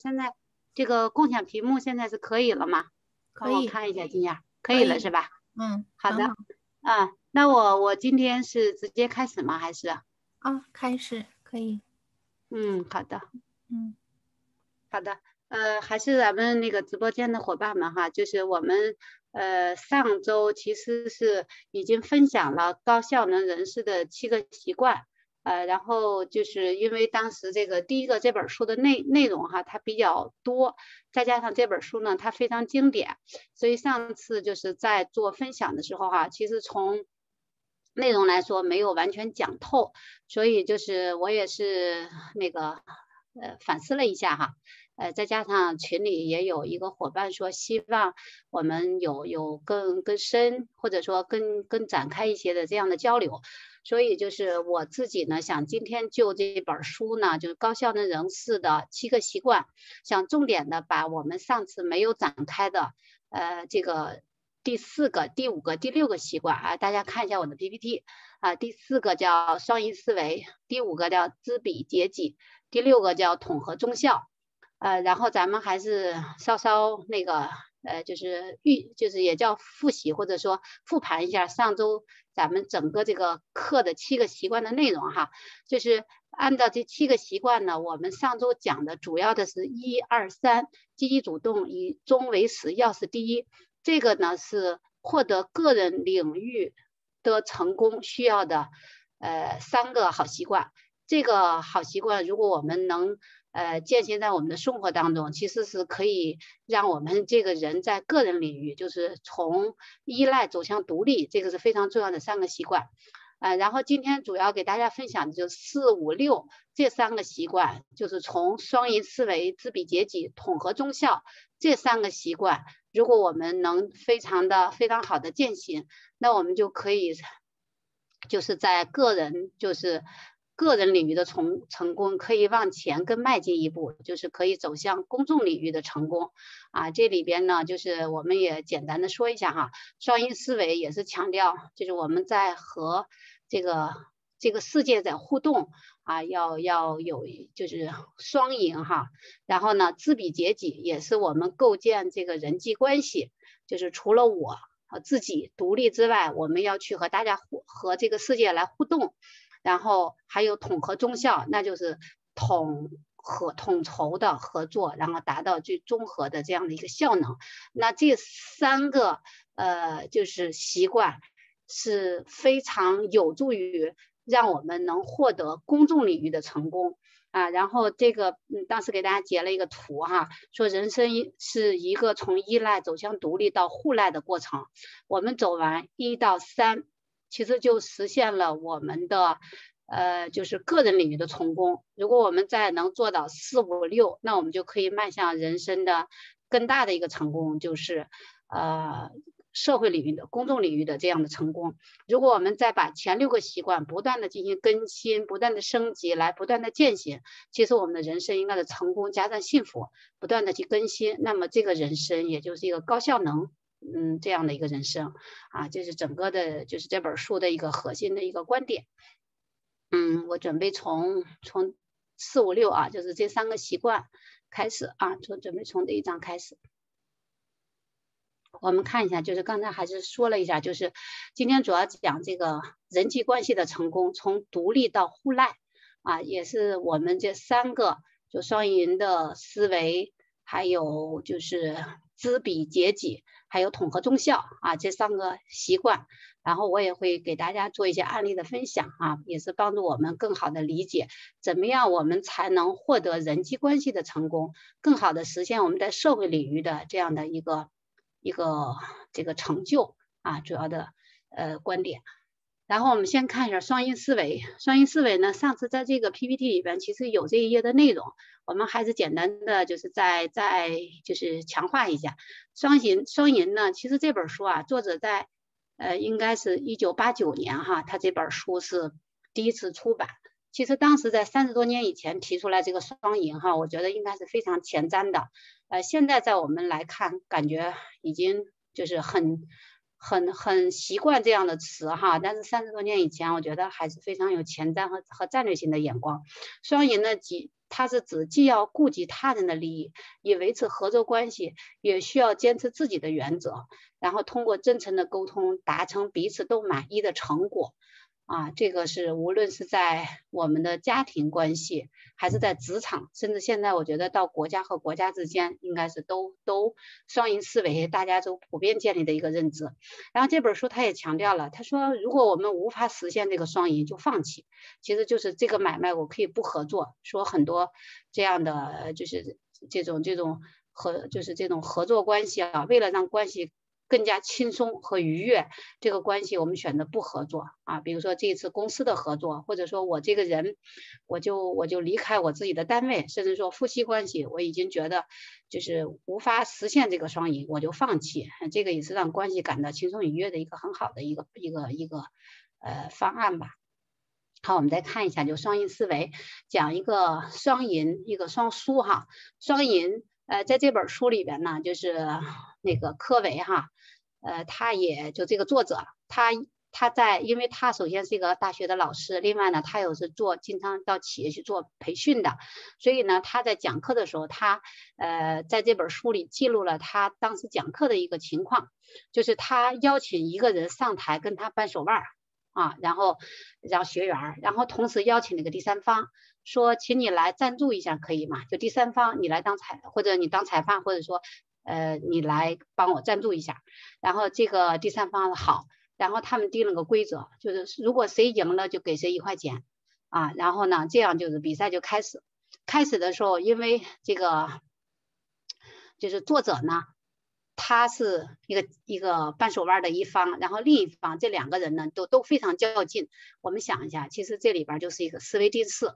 现在这个共享屏幕现在是可以了吗？可以看一下，金燕，可以了是吧？嗯，好的。啊，那我我今天是直接开始吗？还是？啊，开始可以。嗯，好的。嗯，好的。呃，还是咱们那个直播间的伙伴们哈，就是我们呃上周其实是已经分享了高效能人士的七个习惯。呃，然后就是因为当时这个第一个这本书的内内容哈，它比较多，再加上这本书呢，它非常经典，所以上次就是在做分享的时候哈，其实从内容来说没有完全讲透，所以就是我也是那个呃反思了一下哈，呃，再加上群里也有一个伙伴说希望我们有有更更深或者说更更展开一些的这样的交流。所以就是我自己呢，想今天就这本书呢，就是高效能人士的七个习惯，想重点的把我们上次没有展开的，呃，这个第四个、第五个、第六个习惯啊，大家看一下我的 PPT 啊，第四个叫双赢思维，第五个叫知彼解己，第六个叫统合中效，呃，然后咱们还是稍稍那个。呃，就是预，就是也叫复习，或者说复盘一下上周咱们整个这个课的七个习惯的内容哈。就是按照这七个习惯呢，我们上周讲的主要的是一二三，积极主动，以终为始，要事第一。这个呢是获得个人领域的成功需要的呃三个好习惯。这个好习惯，如果我们能。呃，践行在我们的生活当中，其实是可以让我们这个人在个人领域，就是从依赖走向独立，这个是非常重要的三个习惯。呃，然后今天主要给大家分享的就是四五六这三个习惯，就是从双赢思维、知彼解己、统合中效这三个习惯，如果我们能非常的非常好的践行，那我们就可以就是在个人就是。个人领域的成成功可以往前更迈进一步，就是可以走向公众领域的成功啊。这里边呢，就是我们也简单的说一下哈，双赢思维也是强调，就是我们在和这个这个世界在互动啊，要要有就是双赢哈。然后呢，知彼解己也是我们构建这个人际关系，就是除了我和自己独立之外，我们要去和大家互和这个世界来互动。然后还有统合中效，那就是统合统筹的合作，然后达到最综合的这样的一个效能。那这三个呃就是习惯是非常有助于让我们能获得公众领域的成功啊。然后这个嗯当时给大家截了一个图哈，说人生是一个从依赖走向独立到互赖的过程。我们走完一到三。其实就实现了我们的，呃，就是个人领域的成功。如果我们再能做到四五六，那我们就可以迈向人生的更大的一个成功，就是呃社会领域的、公众领域的这样的成功。如果我们再把前六个习惯不断的进行更新、不断的升级，来不断的践行，其实我们的人生应该是成功加上幸福，不断的去更新，那么这个人生也就是一个高效能。嗯，这样的一个人生啊，这是整个的，就是这本书的一个核心的一个观点。嗯，我准备从从四五六啊，就是这三个习惯开始啊，从准备从这一章开始。我们看一下，就是刚才还是说了一下，就是今天主要讲这个人际关系的成功，从独立到互赖啊，也是我们这三个就双赢的思维，还有就是知彼解己。还有统合中效啊，这三个习惯，然后我也会给大家做一些案例的分享啊，也是帮助我们更好的理解怎么样我们才能获得人际关系的成功，更好的实现我们在社会领域的这样的一个一个这个成就啊，主要的呃观点。然后我们先看一下双赢思维。双赢思维呢，上次在这个 PPT 里边其实有这一页的内容，我们还是简单的就是再再就是强化一下。双赢双赢呢，其实这本书啊，作者在呃应该是一九八九年哈，他这本书是第一次出版。其实当时在三十多年以前提出来这个双赢哈，我觉得应该是非常前瞻的。呃，现在在我们来看，感觉已经就是很。很很习惯这样的词哈，但是三十多年以前，我觉得还是非常有前瞻和和战略性的眼光。双赢呢，几它是指既要顾及他人的利益，也维持合作关系，也需要坚持自己的原则，然后通过真诚的沟通，达成彼此都满意的成果。啊，这个是无论是在我们的家庭关系，还是在职场，甚至现在我觉得到国家和国家之间，应该是都都双赢思维，大家都普遍建立的一个认知。然后这本书他也强调了，他说如果我们无法实现这个双赢，就放弃。其实就是这个买卖我可以不合作，说很多这样的就是这种这种合就是这种合作关系啊，为了让关系。更加轻松和愉悦，这个关系我们选择不合作啊。比如说这一次公司的合作，或者说我这个人，我就我就离开我自己的单位，甚至说夫妻关系，我已经觉得就是无法实现这个双赢，我就放弃。这个也是让关系感到轻松愉悦的一个很好的一个一个一个呃方案吧。好，我们再看一下，就双赢思维讲一个双赢，一个双输哈。双赢，呃，在这本书里边呢，就是那个科维哈。呃，他也就这个作者，他他在，因为他首先是一个大学的老师，另外呢，他又是做经常到企业去做培训的，所以呢，他在讲课的时候，他呃在这本书里记录了他当时讲课的一个情况，就是他邀请一个人上台跟他扳手腕儿啊，然后让学员儿，然后同时邀请那个第三方，说请你来赞助一下，可以吗？就第三方你来当裁，或者你当裁判，或者说。呃，你来帮我赞助一下，然后这个第三方好，然后他们定了个规则，就是如果谁赢了就给谁一块钱啊，然后呢，这样就是比赛就开始。开始的时候，因为这个就是作者呢。他是一个一个扳手腕的一方，然后另一方这两个人呢都都非常较劲。我们想一下，其实这里边就是一个思维定式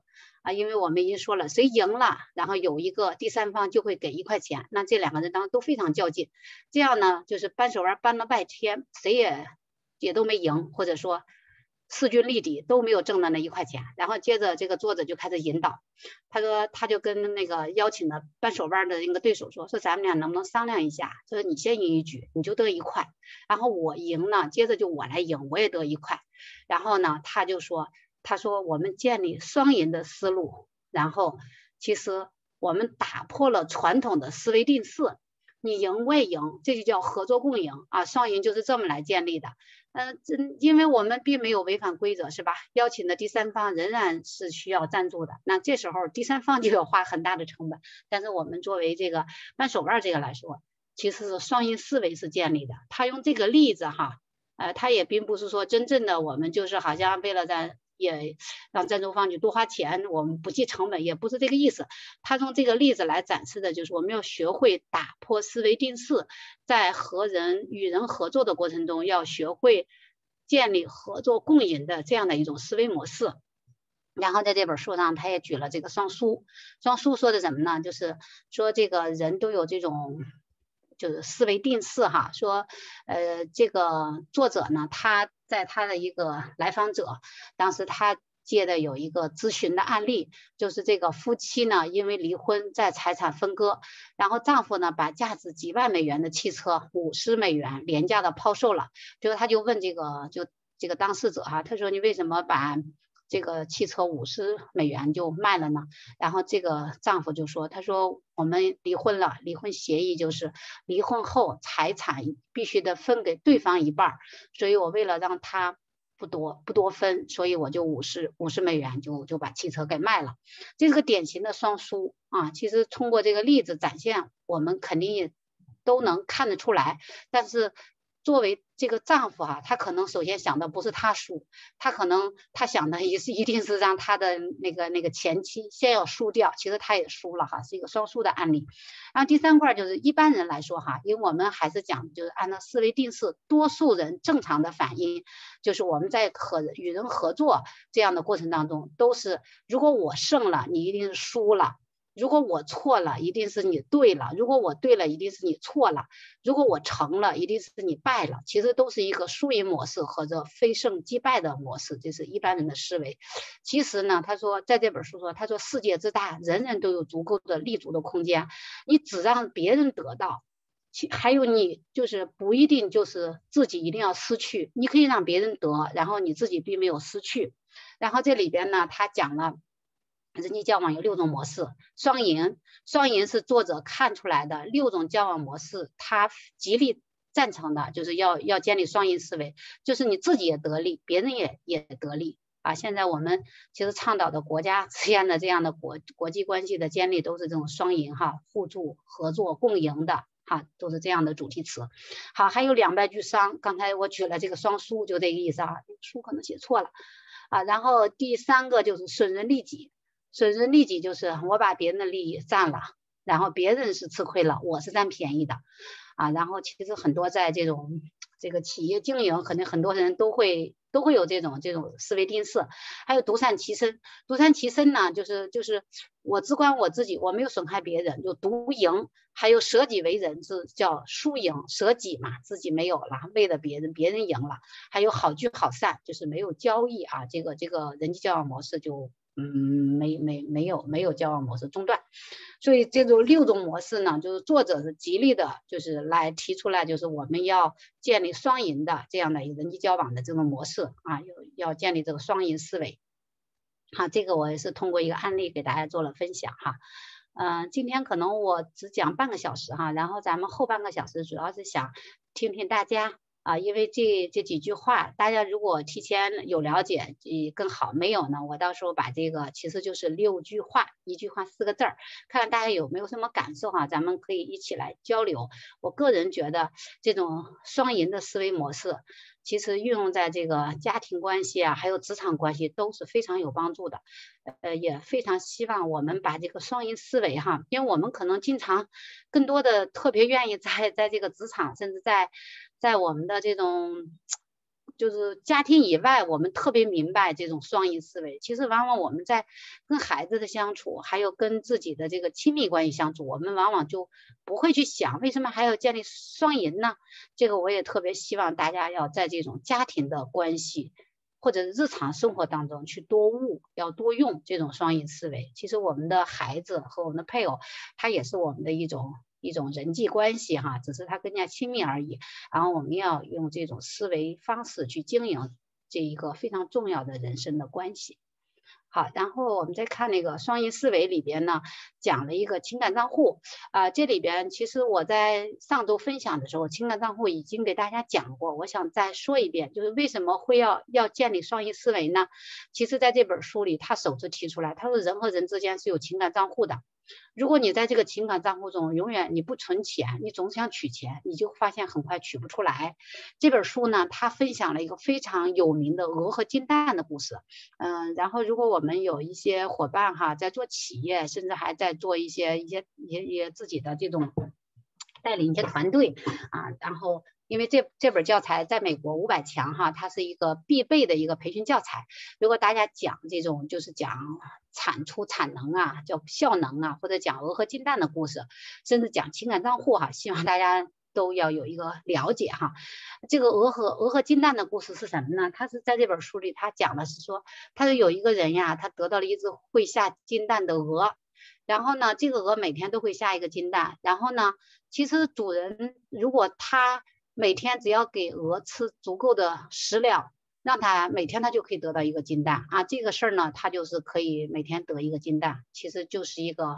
啊，因为我们已经说了，谁赢了，然后有一个第三方就会给一块钱，那这两个人当然都非常较劲。这样呢，就是扳手腕扳了半天，谁也也都没赢，或者说。势均力敌都没有挣到那一块钱，然后接着这个作者就开始引导，他说他就跟那个邀请的扳手腕的那个对手说，说咱们俩能不能商量一下？说你先赢一局，你就得一块，然后我赢了，接着就我来赢，我也得一块。然后呢，他就说，他说我们建立双赢的思路，然后其实我们打破了传统的思维定式，你赢我也赢，这就叫合作共赢啊，双赢就是这么来建立的。嗯，这因为我们并没有违反规则，是吧？邀请的第三方仍然是需要赞助的，那这时候第三方就要花很大的成本。但是我们作为这个扳手腕这个来说，其实是双赢思维是建立的。他用这个例子哈，呃，他也并不是说真正的我们就是好像为了在。也让赞助方去多花钱，我们不计成本，也不是这个意思。他从这个例子来展示的就是我们要学会打破思维定式，在和人与人合作的过程中，要学会建立合作共赢的这样的一种思维模式。然后在这本书上，他也举了这个双书，双书说的什么呢？就是说这个人都有这种就是思维定式哈。说呃，这个作者呢，他。在他的一个来访者，当时他接的有一个咨询的案例，就是这个夫妻呢，因为离婚在财产分割，然后丈夫呢把价值几万美元的汽车五十美元廉价的抛售了，最后他就问这个就这个当事者哈，他说你为什么把？这个汽车五十美元就卖了呢，然后这个丈夫就说：“他说我们离婚了，离婚协议就是离婚后财产必须得分给对方一半，所以我为了让他不多不多分，所以我就五十五十美元就就把汽车给卖了。这是个典型的双输啊！其实通过这个例子展现，我们肯定也都能看得出来，但是。”作为这个丈夫哈，他可能首先想的不是他输，他可能他想的也是一定是让他的那个那个前妻先要输掉，其实他也输了哈，是一个双输的案例。然后第三块就是一般人来说哈，因为我们还是讲就是按照思维定式，多数人正常的反应就是我们在和与人合作这样的过程当中，都是如果我胜了，你一定是输了。如果我错了，一定是你对了；如果我对了，一定是你错了；如果我成了，一定是你败了。其实都是一个输赢模式或者非胜即败的模式，这是一般人的思维。其实呢，他说在这本书说，他说世界之大，人人都有足够的立足的空间。你只让别人得到，其还有你就是不一定就是自己一定要失去。你可以让别人得，然后你自己并没有失去。然后这里边呢，他讲了。人际交往有六种模式，双赢，双赢是作者看出来的六种交往模式，他极力赞成的就是要要建立双赢思维，就是你自己也得利，别人也也得利啊。现在我们其实倡导的国家之间的这样的国国际关系的建立都是这种双赢哈，互助、合作、共赢的哈，都是这样的主题词。好，还有两败俱伤，刚才我举了这个双输，就这个意思啊，书可能写错了啊。然后第三个就是损人利己。损人利己就是我把别人的利益占了，然后别人是吃亏了，我是占便宜的，啊，然后其实很多在这种这个企业经营，可能很多人都会都会有这种这种思维定式，还有独善其身，独善其身呢，就是就是我只管我自己，我没有损害别人，就独赢，还有舍己为人是叫输赢，舍己嘛，自己没有了，为了别人，别人赢了，还有好聚好散，就是没有交易啊，这个这个人际交往模式就。嗯，没没没有没有交往模式中断，所以这种六种模式呢，就是作者是极力的，就是来提出来，就是我们要建立双赢的这样的人际交往的这种模式啊，要要建立这个双赢思维。好，这个我也是通过一个案例给大家做了分享哈。嗯，今天可能我只讲半个小时哈，然后咱们后半个小时主要是想听听大家。啊，因为这这几句话，大家如果提前有了解，呃更好；没有呢，我到时候把这个其实就是六句话，一句话四个字儿，看看大家有没有什么感受哈，咱们可以一起来交流。我个人觉得这种双赢的思维模式，其实运用在这个家庭关系啊，还有职场关系都是非常有帮助的。呃，也非常希望我们把这个双赢思维哈，因为我们可能经常更多的特别愿意在在这个职场，甚至在。在我们的这种就是家庭以外，我们特别明白这种双赢思维。其实往往我们在跟孩子的相处，还有跟自己的这个亲密关系相处，我们往往就不会去想为什么还要建立双赢呢？这个我也特别希望大家要在这种家庭的关系或者日常生活当中去多悟，要多用这种双赢思维。其实我们的孩子和我们的配偶，他也是我们的一种。一种人际关系哈，只是他更加亲密而已。然后我们要用这种思维方式去经营这一个非常重要的人生的关系。好，然后我们再看那个双赢思维里边呢，讲了一个情感账户啊，这里边其实我在上周分享的时候，情感账户已经给大家讲过，我想再说一遍，就是为什么会要要建立双赢思维呢？其实在这本书里，他首次提出来，他说人和人之间是有情感账户的。如果你在这个情感账户中永远你不存钱，你总想取钱，你就发现很快取不出来。这本书呢，它分享了一个非常有名的鹅和金蛋的故事。嗯，然后如果我们有一些伙伴哈，在做企业，甚至还在做一些一些一些一些自己的这种带领一些团队啊，然后。因为这这本教材在美国五百强哈，它是一个必备的一个培训教材。如果大家讲这种就是讲产出产能啊，叫效能啊，或者讲鹅和金蛋的故事，甚至讲情感账户哈，希望大家都要有一个了解哈。这个鹅和鹅和金蛋的故事是什么呢？它是在这本书里，他讲的是说，他说有一个人呀，他得到了一只会下金蛋的鹅，然后呢，这个鹅每天都会下一个金蛋，然后呢，其实主人如果他每天只要给鹅吃足够的食料，让它每天它就可以得到一个金蛋啊。这个事儿呢，它就是可以每天得一个金蛋，其实就是一个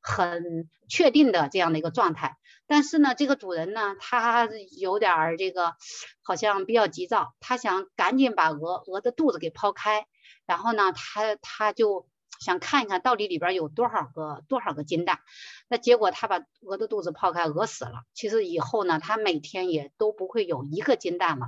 很确定的这样的一个状态。但是呢，这个主人呢，他有点儿这个好像比较急躁，他想赶紧把鹅鹅的肚子给剖开，然后呢，他他就。想看一看到底里边有多少个多少个金蛋，那结果他把鹅的肚子剖开，鹅死了。其实以后呢，他每天也都不会有一个金蛋了。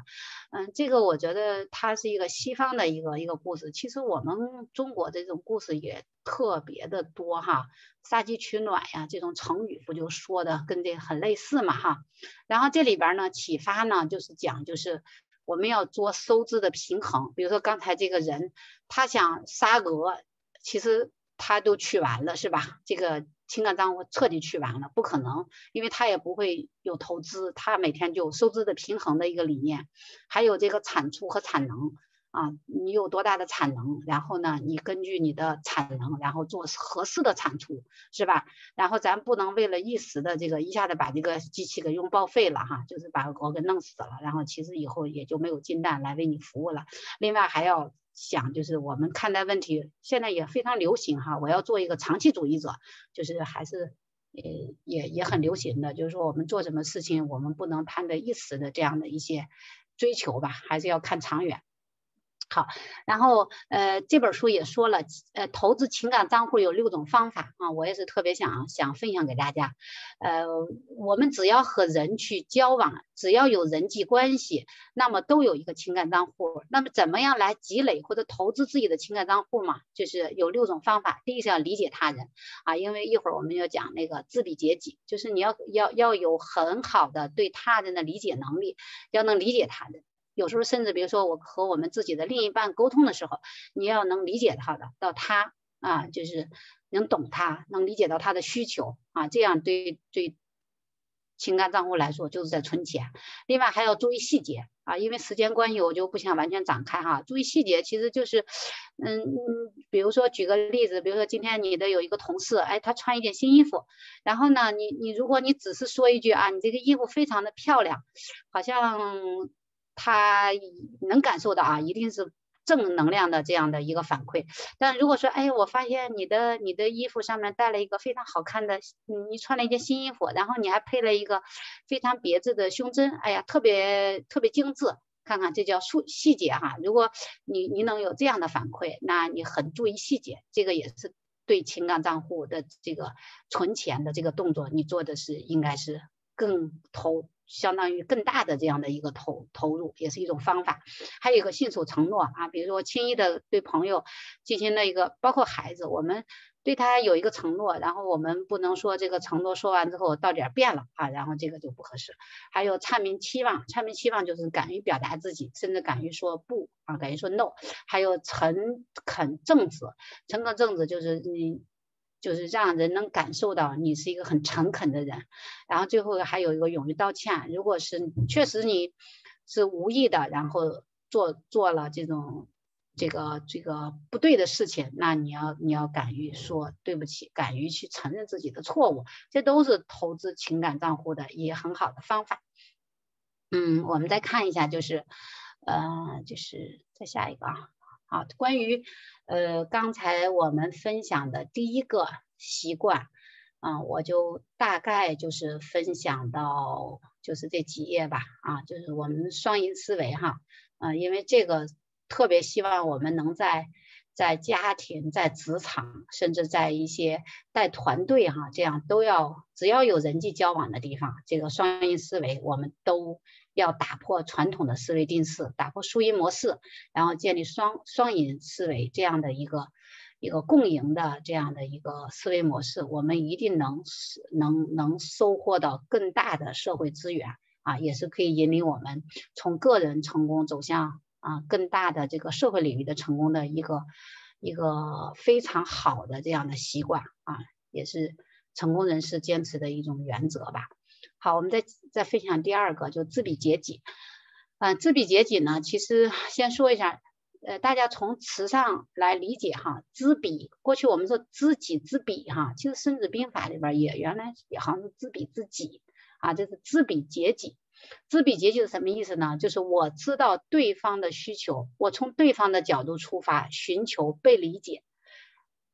嗯，这个我觉得它是一个西方的一个一个故事。其实我们中国这种故事也特别的多哈，杀鸡取暖呀，这种成语不就说的跟这很类似嘛哈。然后这里边呢，启发呢就是讲就是我们要做收支的平衡。比如说刚才这个人他想杀鹅。其实他都去完了，是吧？这个情感账户彻底去完了，不可能，因为他也不会有投资，他每天就收支的平衡的一个理念，还有这个产出和产能啊，你有多大的产能，然后呢，你根据你的产能，然后做合适的产出，是吧？然后咱不能为了一时的这个一下子把这个机器给用报废了哈，就是把我给弄死了，然后其实以后也就没有金蛋来为你服务了。另外还要。想，就是我们看待问题现在也非常流行哈，我要做一个长期主义者，就是还是呃也也很流行的，就是说我们做什么事情，我们不能贪得一时的这样的一些追求吧，还是要看长远。好，然后呃这本书也说了，呃投资情感账户有六种方法啊，我也是特别想想分享给大家。呃，我们只要和人去交往，只要有人际关系，那么都有一个情感账户。那么怎么样来积累或者投资自己的情感账户嘛？就是有六种方法。第一是要理解他人啊，因为一会儿我们要讲那个知彼解己，就是你要要要有很好的对他人的理解能力，要能理解他人。有时候甚至比如说我和我们自己的另一半沟通的时候，你要能理解他的，到他啊，就是能懂他，能理解到他的需求啊，这样对对情感账户来说就是在存钱。另外还要注意细节啊，因为时间关系我就不想完全展开哈。注意细节其实就是，嗯嗯，比如说举个例子，比如说今天你的有一个同事，哎，他穿一件新衣服，然后呢，你你如果你只是说一句啊，你这个衣服非常的漂亮，好像。他能感受到啊，一定是正能量的这样的一个反馈。但如果说，哎，我发现你的你的衣服上面带了一个非常好看的，你穿了一件新衣服，然后你还配了一个非常别致的胸针，哎呀，特别特别精致。看看这叫数细节哈。如果你你能有这样的反馈，那你很注意细节，这个也是对情感账户的这个存钱的这个动作，你做的是应该是更投。相当于更大的这样的一个投投入，也是一种方法。还有一个信守承诺啊，比如说轻易的对朋友进行了一个，包括孩子，我们对他有一个承诺，然后我们不能说这个承诺说完之后到点变了啊，然后这个就不合适。还有阐明期望，阐明期望就是敢于表达自己，甚至敢于说不啊，敢于说 no。还有诚恳正直，诚恳正直就是你。就是让人能感受到你是一个很诚恳的人，然后最后还有一个勇于道歉。如果是确实你是无意的，然后做做了这种这个这个不对的事情，那你要你要敢于说对不起，敢于去承认自己的错误，这都是投资情感账户的也很好的方法。嗯，我们再看一下，就是呃，就是再下一个啊。好，关于呃刚才我们分享的第一个习惯，嗯，我就大概就是分享到就是这几页吧，啊，就是我们双赢思维哈，啊，因为这个特别希望我们能在在家庭、在职场，甚至在一些带团队哈，这样都要只要有人际交往的地方，这个双赢思维我们都。要打破传统的思维定式，打破输赢模式，然后建立双双赢思维这样的一个一个共赢的这样的一个思维模式，我们一定能能能收获到更大的社会资源啊，也是可以引领我们从个人成功走向啊更大的这个社会领域的成功的一个一个非常好的这样的习惯啊，也是成功人士坚持的一种原则吧。好，我们再再分享第二个，就知彼解己。嗯，知彼解己呢，其实先说一下，呃，大家从词上来理解哈，知彼，过去我们说知己知彼哈，其实《孙子兵法》里边也原来也好像是知彼知己啊，这是知彼解己。知彼解己是什么意思呢？就是我知道对方的需求，我从对方的角度出发，寻求被理解。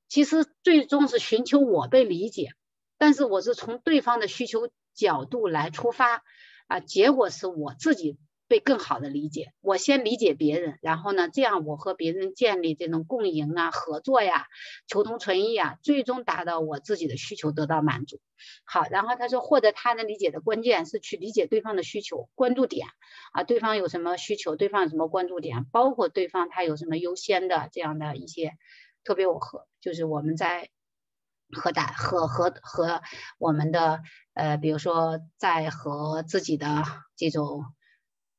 其实最终是寻求我被理解，但是我是从对方的需求。角度来出发啊，结果是我自己被更好的理解。我先理解别人，然后呢，这样我和别人建立这种共赢啊、合作呀、求同存异啊，最终达到我自己的需求得到满足。好，然后他说，获得他人理解的关键是去理解对方的需求、关注点啊，对方有什么需求，对方有什么关注点，包括对方他有什么优先的这样的一些，特别我和就是我们在。和大和和和我们的呃，比如说在和自己的这种，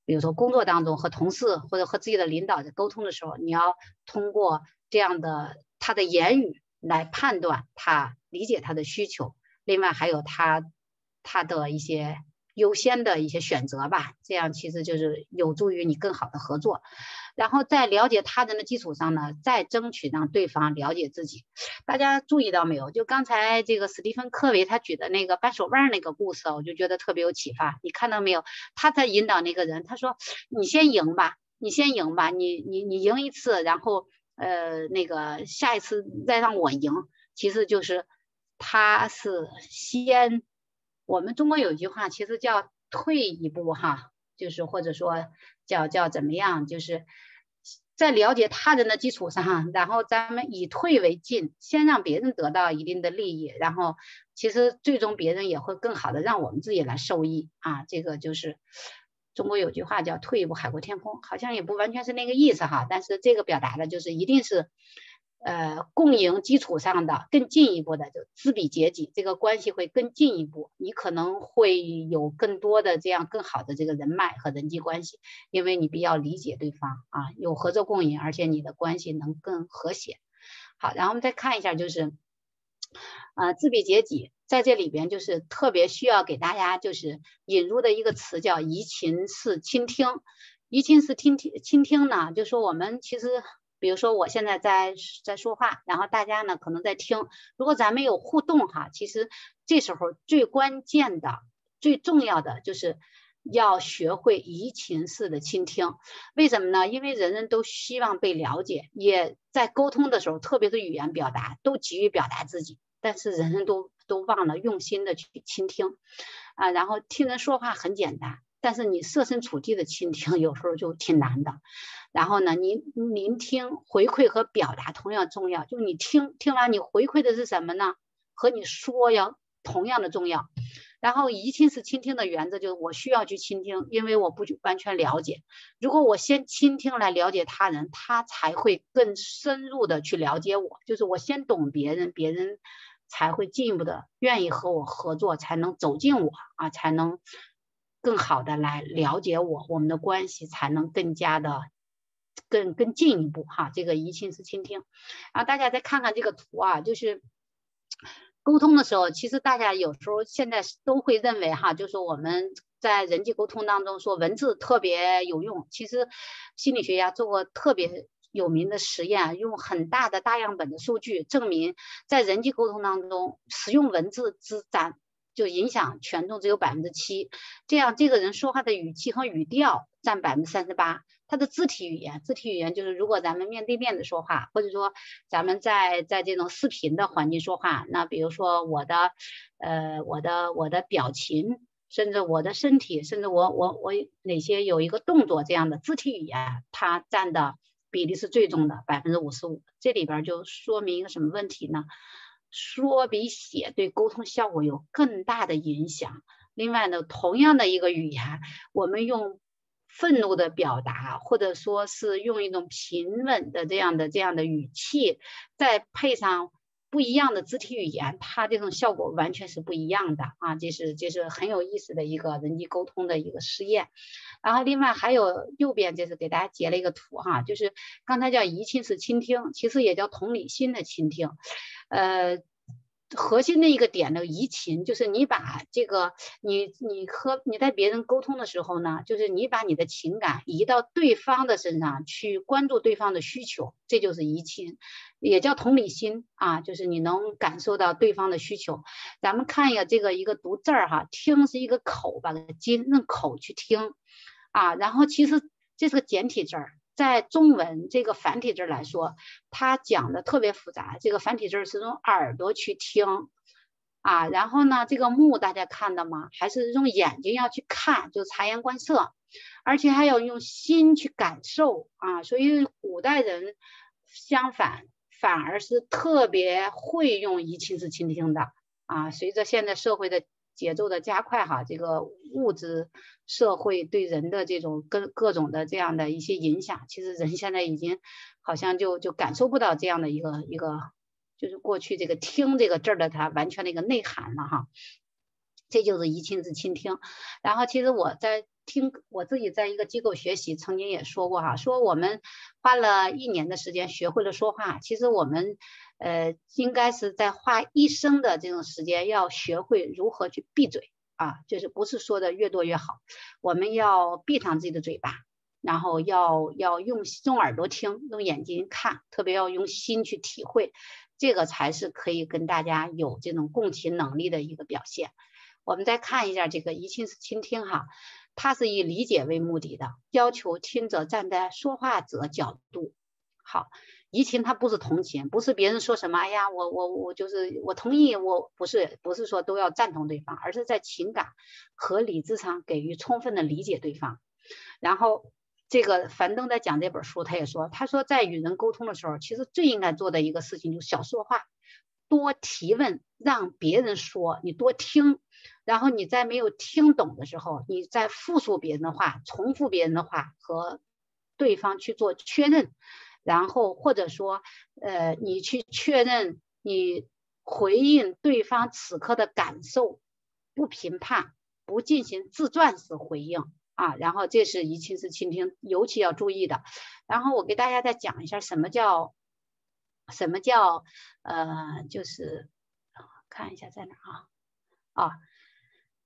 比如说工作当中和同事或者和自己的领导在沟通的时候，你要通过这样的他的言语来判断他理解他的需求，另外还有他他的一些。优先的一些选择吧，这样其实就是有助于你更好的合作。然后在了解他人的基础上呢，再争取让对方了解自己。大家注意到没有？就刚才这个史蒂芬·科维他举的那个扳手腕那个故事，我就觉得特别有启发。你看到没有？他在引导那个人，他说：“你先赢吧，你先赢吧，你你你赢一次，然后呃那个下一次再让我赢，其实就是他是先，我们中国有句话，其实叫退一步哈，就是或者说叫叫怎么样，就是在了解他人的基础上，然后咱们以退为进，先让别人得到一定的利益，然后其实最终别人也会更好的让我们自己来受益啊，这个就是。中国有句话叫“退一步海阔天空”，好像也不完全是那个意思哈，但是这个表达的就是一定是，呃，共赢基础上的更进一步的，就知彼结己，这个关系会更进一步，你可能会有更多的这样更好的这个人脉和人际关系，因为你比较理解对方啊，有合作共赢，而且你的关系能更和谐。好，然后我们再看一下，就是，呃，知彼结己。在这里边就是特别需要给大家就是引入的一个词叫移情式倾听，移情式听听倾听呢，就说我们其实比如说我现在在在说话，然后大家呢可能在听，如果咱们有互动哈，其实这时候最关键的、最重要的就是要学会移情式的倾听。为什么呢？因为人人都希望被了解，也在沟通的时候，特别是语言表达，都急于表达自己，但是人人都。都忘了用心的去倾听啊，然后听人说话很简单，但是你设身处地的倾听有时候就挺难的。然后呢，您聆听、回馈和表达同样重要，就是你听听完你回馈的是什么呢？和你说要同样的重要。然后一定是倾听的原则就是我需要去倾听，因为我不完全了解。如果我先倾听来了解他人，他才会更深入的去了解我。就是我先懂别人，别人。才会进一步的愿意和我合作，才能走近我啊，才能更好的来了解我，我们的关系才能更加的更更进一步哈。这个移情是倾听然啊，大家再看看这个图啊，就是沟通的时候，其实大家有时候现在都会认为哈，就是我们在人际沟通当中说文字特别有用，其实心理学家做过特别。有名的实验，用很大的大样本的数据证明，在人际沟通当中，使用文字只占就影响权重只有百分之七。这样，这个人说话的语气和语调占百分之三十八。他的肢体语言，肢体语言就是如果咱们面对面的说话，或者说咱们在在这种视频的环境说话，那比如说我的呃我的我的表情，甚至我的身体，甚至我我我哪些有一个动作这样的肢体语言，它占的。比例是最重的，百分之五十五。这里边就说明一个什么问题呢？说比写对沟通效果有更大的影响。另外呢，同样的一个语言，我们用愤怒的表达，或者说是用一种平稳的这样的这样的语气，再配上。不一样的肢体语言，它这种效果完全是不一样的啊！这是这是很有意思的一个人际沟通的一个实验。然后另外还有右边，就是给大家截了一个图哈，就是刚才叫移情式倾听，其实也叫同理心的倾听，呃。核心的一个点的移情，就是你把这个你你和你在别人沟通的时候呢，就是你把你的情感移到对方的身上去关注对方的需求，这就是移情，也叫同理心啊，就是你能感受到对方的需求。咱们看一下这个一个读字儿哈，听是一个口，把个金用口去听啊，然后其实这是个简体字儿。在中文这个繁体字来说，它讲的特别复杂。这个繁体字是用耳朵去听啊，然后呢，这个目大家看到吗？还是用眼睛要去看，就察言观色，而且还要用心去感受啊。所以古代人相反，反而是特别会用仪器式倾听的啊。随着现在社会的节奏的加快，哈，这个物质社会对人的这种各各种的这样的一些影响，其实人现在已经好像就就感受不到这样的一个一个，就是过去这个听这个字儿的它完全的一个内涵了哈。这就是移情式倾听。然后其实我在听我自己在一个机构学习，曾经也说过哈，说我们花了一年的时间学会了说话，其实我们。呃，应该是在花一生的这种时间，要学会如何去闭嘴啊，就是不是说的越多越好，我们要闭上自己的嘴巴，然后要要用用耳朵听，用眼睛看，特别要用心去体会，这个才是可以跟大家有这种共情能力的一个表现。我们再看一下这个移情式倾听哈，它是以理解为目的的，要求听者站在说话者角度。好，移情它不是同情，不是别人说什么，哎呀，我我我就是我同意，我不是不是说都要赞同对方，而是在情感和理智上给予充分的理解对方。然后这个樊登在讲这本书，他也说，他说在与人沟通的时候，其实最应该做的一个事情就是少说话。多提问，让别人说，你多听，然后你在没有听懂的时候，你再复述别人的话，重复别人的话和对方去做确认，然后或者说，呃，你去确认你回应对方此刻的感受，不评判，不进行自传式回应啊，然后这是一情式倾听尤其要注意的。然后我给大家再讲一下什么叫。什么叫呃，就是看一下在哪啊啊？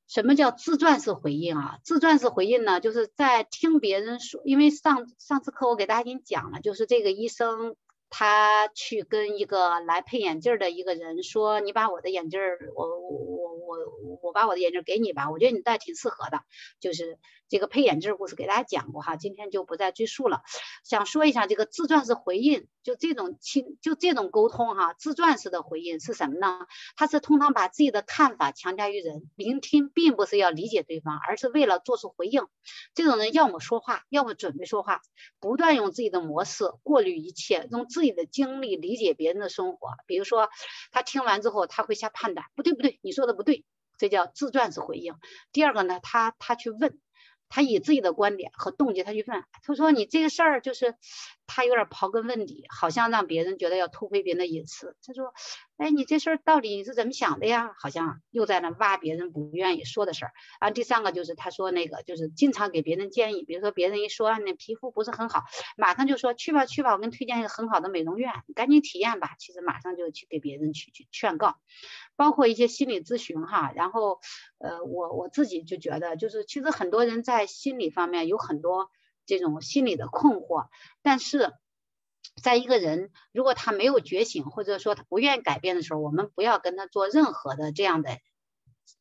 什么叫自传式回应啊？自传式回应呢，就是在听别人说，因为上上次课我给大家已经讲了，就是这个医生他去跟一个来配眼镜的一个人说：“你把我的眼镜儿，我我我我我把我的眼镜给你吧，我觉得你戴挺适合的。”就是。这个配眼镜故事给大家讲过哈，今天就不再赘述了。想说一下这个自传式回应，就这种亲，就这种沟通哈，自传式的回应是什么呢？他是通常把自己的看法强加于人，聆听并不是要理解对方，而是为了做出回应。这种人要么说话，要么准备说话，不断用自己的模式过滤一切，用自己的经历理解别人的生活。比如说，他听完之后，他会下判断，不对不对，你说的不对，这叫自传式回应。第二个呢，他他去问。他以自己的观点和动机，他去问，他说你这个事儿就是，他有点刨根问底，好像让别人觉得要偷窥别人的隐私。他说，哎，你这事儿到底是怎么想的呀？好像又在那挖别人不愿意说的事儿。啊，第三个就是他说那个就是经常给别人建议，比如说别人一说你皮肤不是很好，马上就说去吧去吧，我给你推荐一个很好的美容院，赶紧体验吧。其实马上就去给别人去去劝告。包括一些心理咨询哈，然后呃，我我自己就觉得，就是其实很多人在心理方面有很多这种心理的困惑，但是在一个人如果他没有觉醒，或者说他不愿意改变的时候，我们不要跟他做任何的这样的。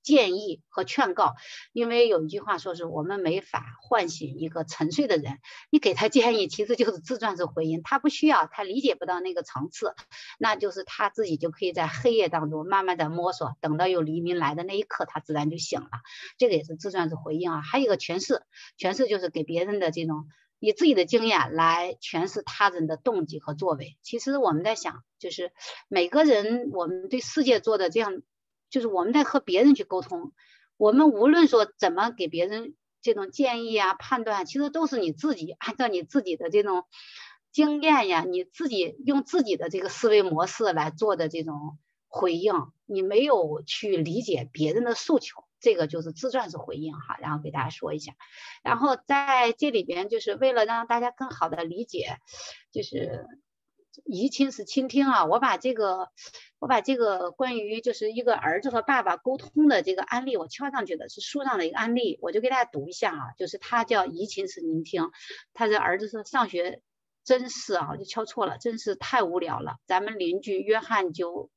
建议和劝告，因为有一句话说是我们没法唤醒一个沉睡的人。你给他建议，其实就是自传式回应，他不需要，他理解不到那个层次，那就是他自己就可以在黑夜当中慢慢的摸索，等到有黎明来的那一刻，他自然就醒了。这个也是自传式回应啊。还有一个诠释，诠释就是给别人的这种以自己的经验来诠释他人的动机和作为。其实我们在想，就是每个人我们对世界做的这样。就是我们在和别人去沟通，我们无论说怎么给别人这种建议啊、判断，其实都是你自己按照你自己的这种经验呀，你自己用自己的这个思维模式来做的这种回应，你没有去理解别人的诉求，这个就是自传式回应哈。然后给大家说一下，然后在这里边就是为了让大家更好的理解，就是。移情是倾听啊，我把这个，我把这个关于就是一个儿子和爸爸沟通的这个案例，我敲上去的是书上的一个案例，我就给大家读一下啊，就是他叫移情是聆听，他的儿子说上学真是啊，就敲错了，真是太无聊了，咱们邻居约翰就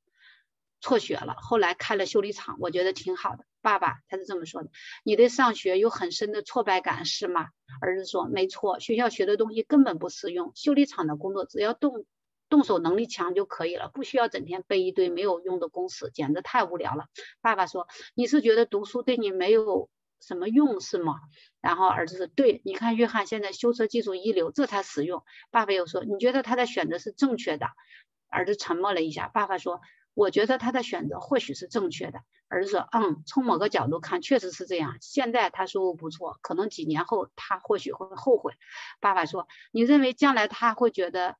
辍学了，后来开了修理厂，我觉得挺好的。爸爸他是这么说的，你对上学有很深的挫败感是吗？儿子说没错，学校学的东西根本不实用，修理厂的工作只要动。动手能力强就可以了，不需要整天背一堆没有用的公式，简直太无聊了。爸爸说：“你是觉得读书对你没有什么用是吗？”然后儿子说：“对，你看约翰现在修车技术一流，这才实用。”爸爸又说：“你觉得他的选择是正确的？”儿子沉默了一下，爸爸说：“我觉得他的选择或许是正确的。”儿子说：“嗯，从某个角度看，确实是这样。现在他收入不错，可能几年后他或许会后悔。”爸爸说：“你认为将来他会觉得？”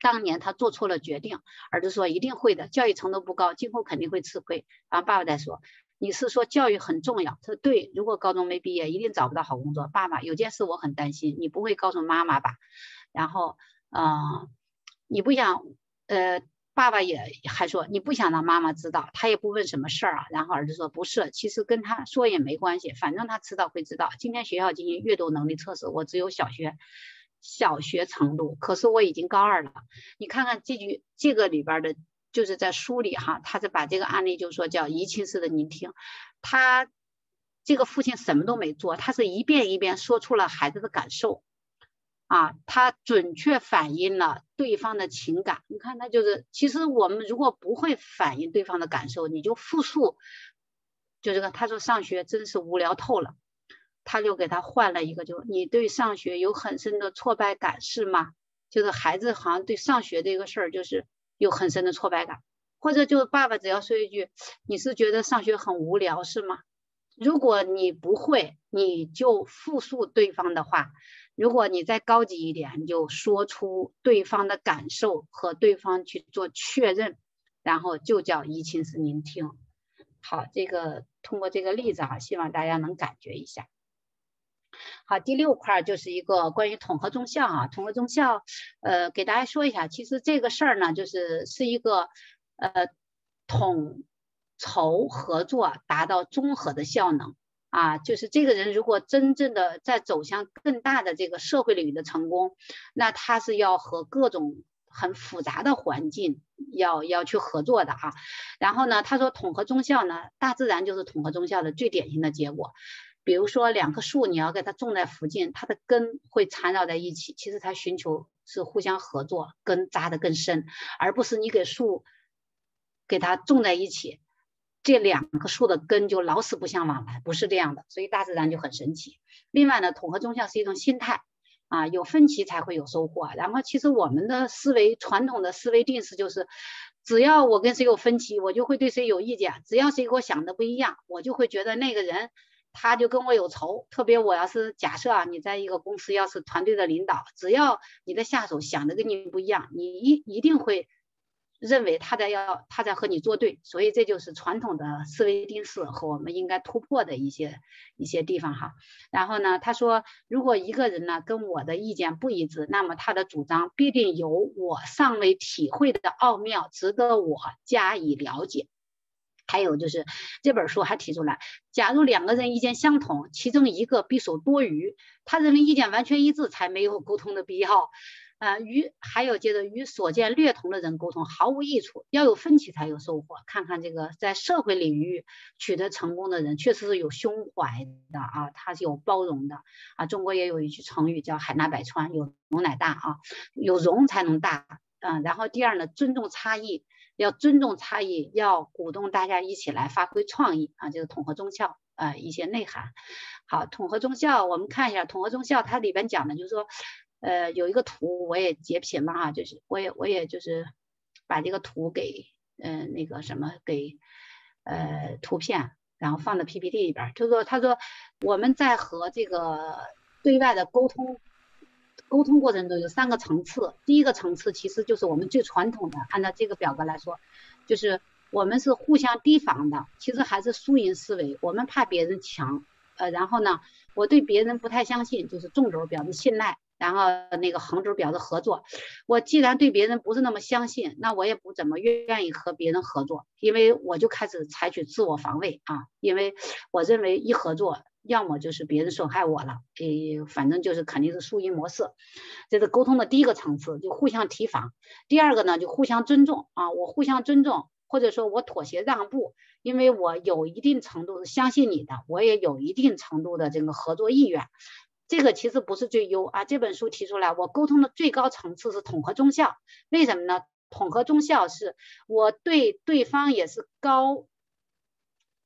当年他做错了决定，儿子说一定会的，教育程度不高，今后肯定会吃亏。然后爸爸再说，你是说教育很重要？他说对，如果高中没毕业，一定找不到好工作。爸爸有件事我很担心，你不会告诉妈妈吧？然后，嗯，你不想，呃，爸爸也还说你不想让妈妈知道，他也不问什么事儿啊。然后儿子说不是，其实跟他说也没关系，反正他迟早会知道。今天学校进行阅读能力测试，我只有小学。小学程度，可是我已经高二了。你看看这句这个里边的就是在书里哈，他是把这个案例就说叫移情式的聆听，他这个父亲什么都没做，他是一遍一遍说出了孩子的感受。啊，他准确反映了对方的情感。你看，他就是，其实我们如果不会反映对方的感受，你就复述，就这个。他说上学真是无聊透了，他就给他换了一个，就你对上学有很深的挫败感是吗？就是孩子好像对上学这个事儿就是有很深的挫败感，或者就爸爸只要说一句，你是觉得上学很无聊是吗？如果你不会，你就复述对方的话。如果你再高级一点，你就说出对方的感受和对方去做确认，然后就叫移情式聆听。好，这个通过这个例子啊，希望大家能感觉一下。好，第六块就是一个关于统合中效啊，统合中效，呃，给大家说一下，其实这个事儿呢，就是是一个呃统筹合作达到综合的效能。啊，就是这个人如果真正的在走向更大的这个社会领域的成功，那他是要和各种很复杂的环境要要去合作的啊。然后呢，他说统合中效呢，大自然就是统合中效的最典型的结果。比如说两棵树，你要给它种在附近，它的根会缠绕在一起，其实它寻求是互相合作，根扎得更深，而不是你给树给它种在一起。这两个树的根就老死不相往来，不是这样的，所以大自然就很神奇。另外呢，统合中效是一种心态啊，有分歧才会有收获。然后其实我们的思维传统的思维定式就是，只要我跟谁有分歧，我就会对谁有意见；只要谁跟我想的不一样，我就会觉得那个人他就跟我有仇。特别我要是假设啊，你在一个公司要是团队的领导，只要你的下属想的跟你不一样，你一一定会。认为他在要他在和你作对，所以这就是传统的思维定式和我们应该突破的一些一些地方哈。然后呢，他说，如果一个人呢跟我的意见不一致，那么他的主张必定有我尚未体会的奥妙，值得我加以了解。还有就是这本书还提出来，假如两个人意见相同，其中一个必属多余，他认为意见完全一致才没有沟通的必要。呃，与还有接着与所见略同的人沟通毫无益处，要有分歧才有收获。看看这个在社会领域取得成功的人，确实是有胸怀的啊，他是有包容的啊。中国也有一句成语叫海纳百川，有容乃大啊，有容才能大啊。然后第二呢，尊重差异，要尊重差异，要鼓动大家一起来发挥创意啊，就是统合中效啊一些内涵。好，统合中效，我们看一下统合中效，它里边讲的就是说。呃，有一个图我也截屏了哈，就是我也我也就是把这个图给嗯那个什么给呃图片，然后放到 PPT 里边。就说他说我们在和这个对外的沟通沟通过程中有三个层次，第一个层次其实就是我们最传统的，按照这个表格来说，就是我们是互相提防的，其实还是输赢思维，我们怕别人强，呃，然后呢，我对别人不太相信，就是纵轴表示信赖。然后那个横轴表示合作，我既然对别人不是那么相信，那我也不怎么愿意和别人合作，因为我就开始采取自我防卫啊，因为我认为一合作，要么就是别人损害我了，诶，反正就是肯定是输赢模式。这是沟通的第一个层次，就互相提防。第二个呢，就互相尊重啊，我互相尊重，或者说我妥协让步，因为我有一定程度是相信你的，我也有一定程度的这个合作意愿。这个其实不是最优啊！这本书提出来，我沟通的最高层次是统合中效。为什么呢？统合中效是我对对方也是高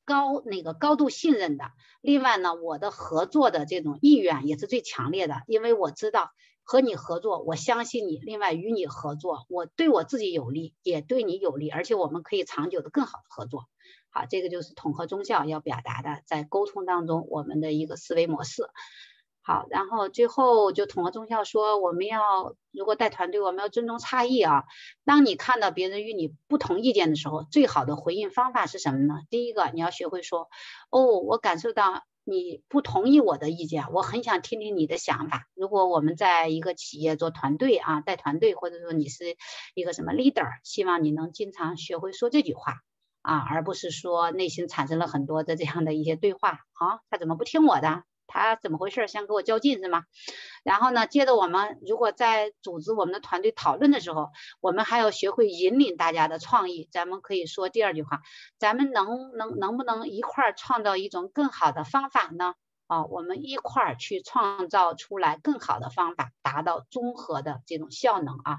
高那个高度信任的。另外呢，我的合作的这种意愿也是最强烈的，因为我知道和你合作，我相信你。另外与你合作，我对我自己有利，也对你有利，而且我们可以长久的更好的合作。好，这个就是统合中效要表达的，在沟通当中我们的一个思维模式。好，然后最后就统合中校说，我们要如果带团队，我们要尊重差异啊。当你看到别人与你不同意见的时候，最好的回应方法是什么呢？第一个，你要学会说，哦，我感受到你不同意我的意见，我很想听听你的想法。如果我们在一个企业做团队啊，带团队，或者说你是一个什么 leader，希望你能经常学会说这句话啊，而不是说内心产生了很多的这样的一些对话啊，他怎么不听我的？他怎么回事？先给我较劲是吗？然后呢，接着我们如果在组织我们的团队讨论的时候，我们还要学会引领大家的创意。咱们可以说第二句话，咱们能能能不能一块儿创造一种更好的方法呢？啊，我们一块儿去创造出来更好的方法，达到综合的这种效能啊。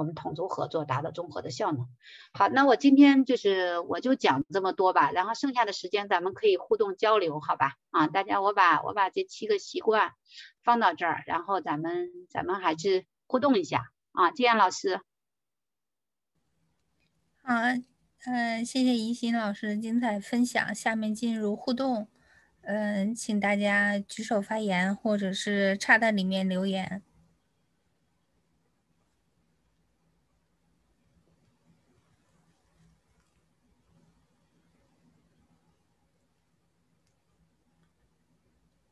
我们统筹合作，达到综合的效能。好，那我今天就是我就讲这么多吧，然后剩下的时间咱们可以互动交流，好吧？啊，大家我把我把这七个习惯放到这儿，然后咱们咱们还是互动一下啊，季安老师。好，嗯，谢谢怡心老师的精彩分享，下面进入互动，嗯，请大家举手发言，或者是插在里面留言。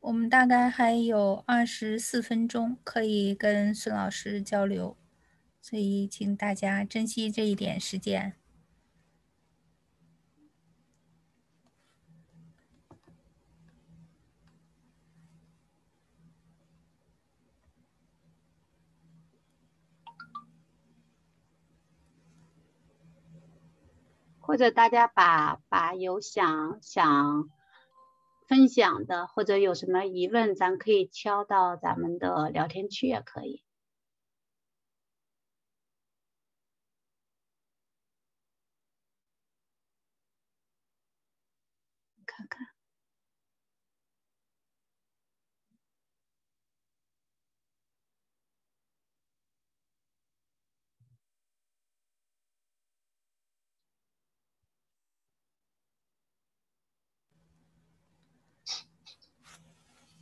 我们大概还有二十四分钟可以跟孙老师交流，所以请大家珍惜这一点时间。或者大家把把有想想。分享的或者有什么疑问，咱可以敲到咱们的聊天区也可以。看看。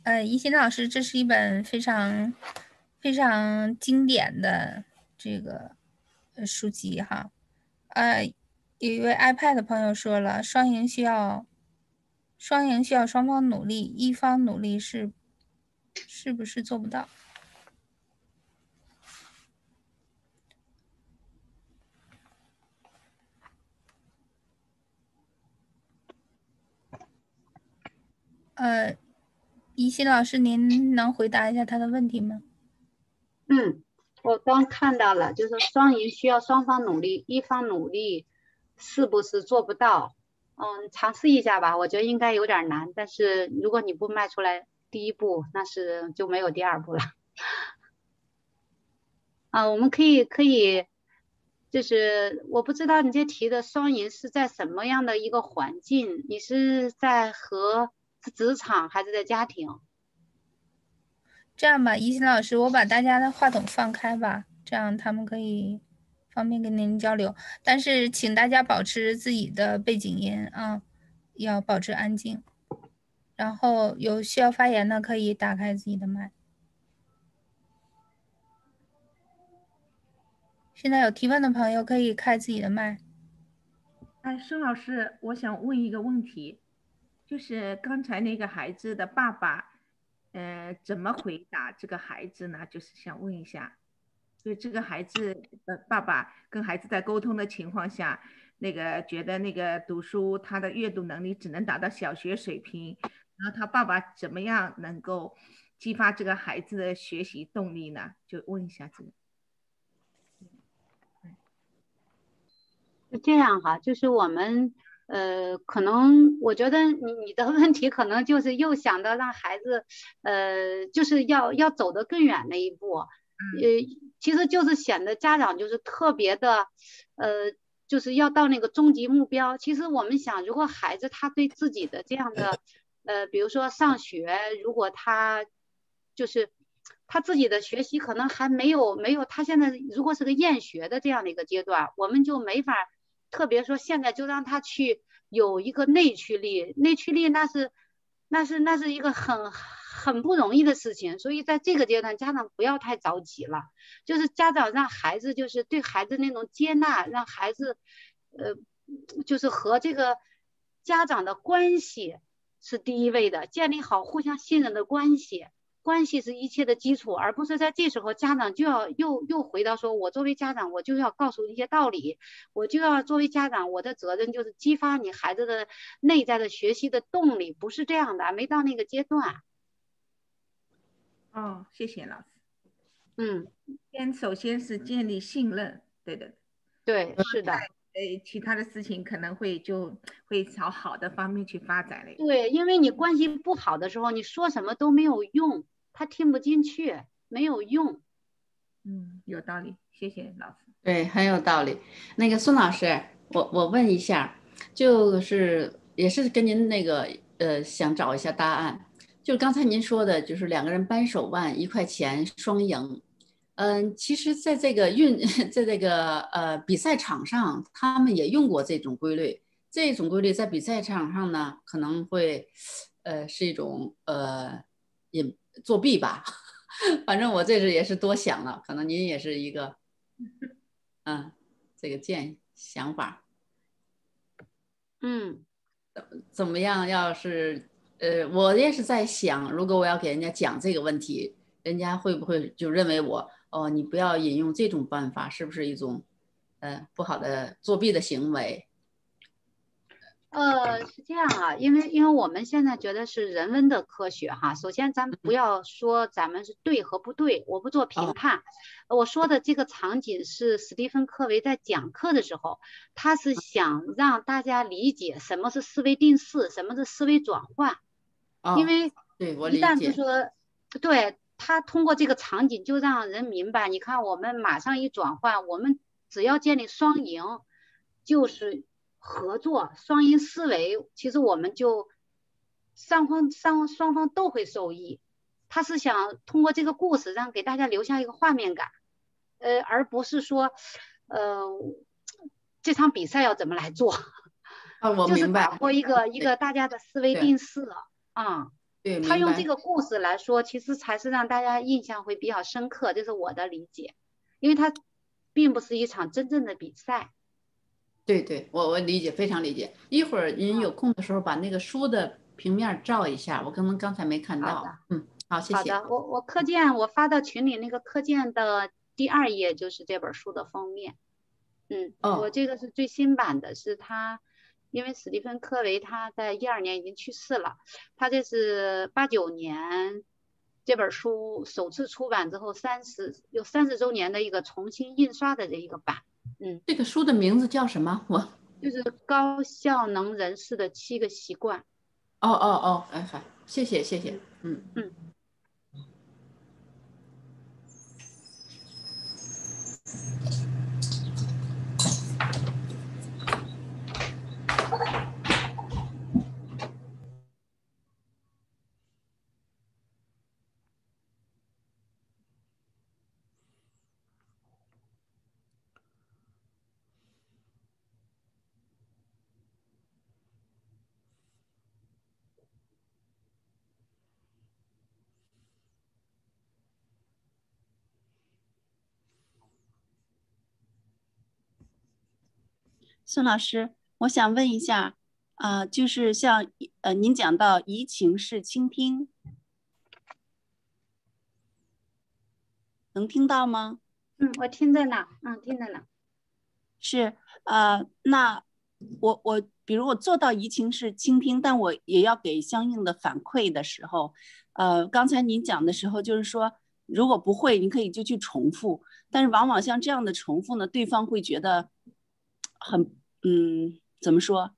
呃，一心老师，这是一本非常非常经典的这个书籍哈。呃，有一位 iPad 的朋友说了，双赢需要双赢需要双方努力，一方努力是是不是做不到？呃。怡心老师，您能回答一下他的问题吗？嗯，我刚看到了，就是双赢需要双方努力，一方努力是不是做不到？嗯，尝试一下吧，我觉得应该有点难，但是如果你不迈出来第一步，那是就没有第二步了。啊，我们可以可以，就是我不知道你这提的双赢是在什么样的一个环境？你是在和？是职场还是在家庭？这样吧，怡心老师，我把大家的话筒放开吧，这样他们可以方便跟您交流。但是请大家保持自己的背景音啊，要保持安静。然后有需要发言的可以打开自己的麦。现在有提问的朋友可以开自己的麦。哎，孙老师，我想问一个问题。就是刚才那个孩子的爸爸，呃，怎么回答这个孩子呢？就是想问一下，就这个孩子的爸爸跟孩子在沟通的情况下，那个觉得那个读书他的阅读能力只能达到小学水平，然后他爸爸怎么样能够激发这个孩子的学习动力呢？就问一下这个。是这样哈，就是我们。呃，可能我觉得你你的问题可能就是又想到让孩子，呃，就是要要走得更远那一步，呃，其实就是显得家长就是特别的，呃，就是要到那个终极目标。其实我们想，如果孩子他对自己的这样的，呃，比如说上学，如果他就是他自己的学习可能还没有没有他现在如果是个厌学的这样的一个阶段，我们就没法。特别说现在就让他去有一个内驱力，内驱力那是那是那是一个很很不容易的事情，所以在这个阶段家长不要太着急了，就是家长让孩子就是对孩子那种接纳，让孩子呃就是和这个家长的关系是第一位的，建立好互相信任的关系。关系是一切的基础，而不是在这时候家长就要又又回到说，我作为家长，我就要告诉一些道理，我就要作为家长，我的责任就是激发你孩子的内在的学习的动力，不是这样的，没到那个阶段。哦，谢谢老师。嗯，先首先是建立信任，对的，对，是的。呃，其他的事情可能会就会朝好的方面去发展了。对，因为你关系不好的时候，你说什么都没有用，他听不进去，没有用。嗯，有道理，谢谢老师。对，很有道理。那个孙老师，我我问一下，就是也是跟您那个呃，想找一下答案。就刚才您说的，就是两个人扳手腕，一块钱双赢。嗯，其实，在这个运，在这个呃比赛场上，他们也用过这种规律。这种规律在比赛场上呢，可能会，呃，是一种呃，也作弊吧。反正我这是也是多想了，可能您也是一个，嗯，这个建想法。嗯，怎怎么样？要是呃，我也是在想，如果我要给人家讲这个问题，人家会不会就认为我？哦，你不要引用这种办法，是不是一种，呃，不好的作弊的行为？呃，是这样啊，因为因为我们现在觉得是人文的科学哈。首先，咱们不要说咱们是对和不对，我不做评判。我说的这个场景是史蒂芬·科维在讲课的时候，他是想让大家理解什么是思维定式，什么是思维转换。因为对我理解。一旦就说对。他通过这个场景就让人明白，你看我们马上一转换，我们只要建立双赢，就是合作双赢思维，其实我们就双方双双方都会受益。他是想通过这个故事让给大家留下一个画面感，呃，而不是说，呃，这场比赛要怎么来做，啊，我就是打破一个一个大家的思维定式啊。他用这个故事来说，其实才是让大家印象会比较深刻，这是我的理解，因为它并不是一场真正的比赛。对对，我我理解，非常理解。一会儿您有空的时候把那个书的平面照一下，我可能刚才没看到。嗯，好，谢谢。好的，我我课件我发到群里那个课件的第二页就是这本书的封面。嗯，我这个是最新版的，是他。因为史蒂芬·科维他在一二年已经去世了，他这是八九年这本书首次出版之后三十有三十周年的一个重新印刷的这一个版。嗯，这个书的名字叫什么？我就是高效能人士的七个习惯。哦哦哦，哎好，谢谢谢谢，嗯嗯。孙老师，我想问一下，啊，就是像呃，您讲到移情式倾听，能听到吗？嗯，我听着呢，嗯，听着呢。是，呃，那我我比如我做到移情式倾听，但我也要给相应的反馈的时候，呃，刚才您讲的时候就是说，如果不会，你可以就去重复，但是往往像这样的重复呢，对方会觉得很。嗯，怎么说？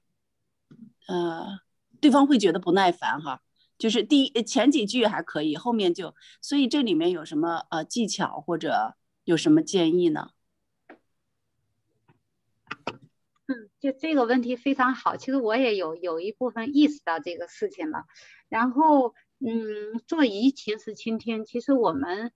呃，对方会觉得不耐烦哈。就是第一前几句还可以，后面就，所以这里面有什么呃技巧或者有什么建议呢？嗯，就这个问题非常好。其实我也有有一部分意识到这个事情了。然后，嗯，做移情式倾听，其实我们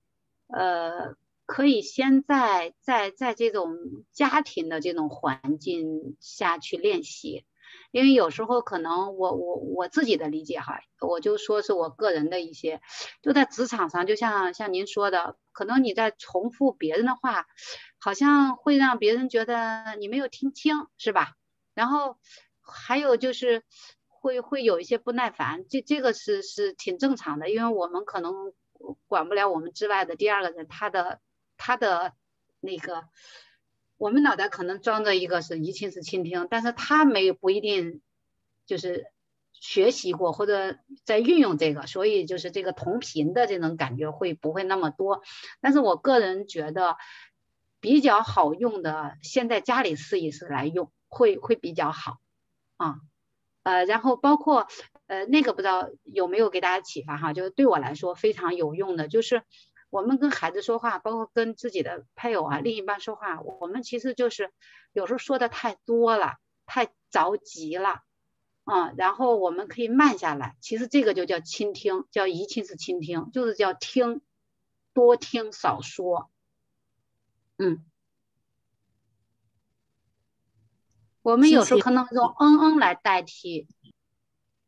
呃。可以先在在在这种家庭的这种环境下去练习，因为有时候可能我我我自己的理解哈，我就说是我个人的一些，就在职场上，就像像您说的，可能你在重复别人的话，好像会让别人觉得你没有听清，是吧？然后还有就是会会有一些不耐烦，这这个是是挺正常的，因为我们可能管不了我们之外的第二个人他的。他的那个，我们脑袋可能装着一个是移情式倾听，但是他没不一定就是学习过或者在运用这个，所以就是这个同频的这种感觉会不会那么多？但是我个人觉得比较好用的，先在家里试一试来用，会会比较好啊。呃，然后包括呃那个不知道有没有给大家启发哈，就是对我来说非常有用的，就是我们跟孩子说话，包括跟自己的配偶啊、另一半说话，我们其实就是有时候说的太多了，太着急了。啊，然后我们可以慢下来，其实这个就叫倾听，叫移情式倾听，就是叫听，多听少说。嗯，我们有时候可能用嗯嗯来代替，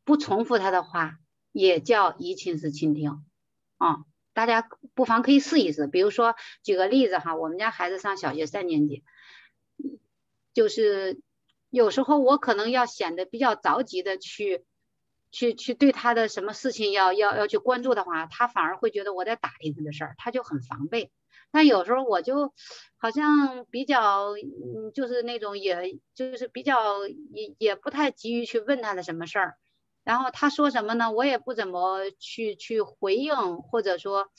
不重复他的话，也叫移情式倾听。啊，大家不妨可以试一试，比如说举个例子哈，我们家孩子上小学三年级，就是。有时候我可能要显得比较着急的去，去去对他的什么事情要要要去关注的话，他反而会觉得我在打听他的事儿，他就很防备。但有时候我就好像比较，嗯，就是那种也就是比较也也不太急于去问他的什么事儿，然后他说什么呢，我也不怎么去去回应，或者说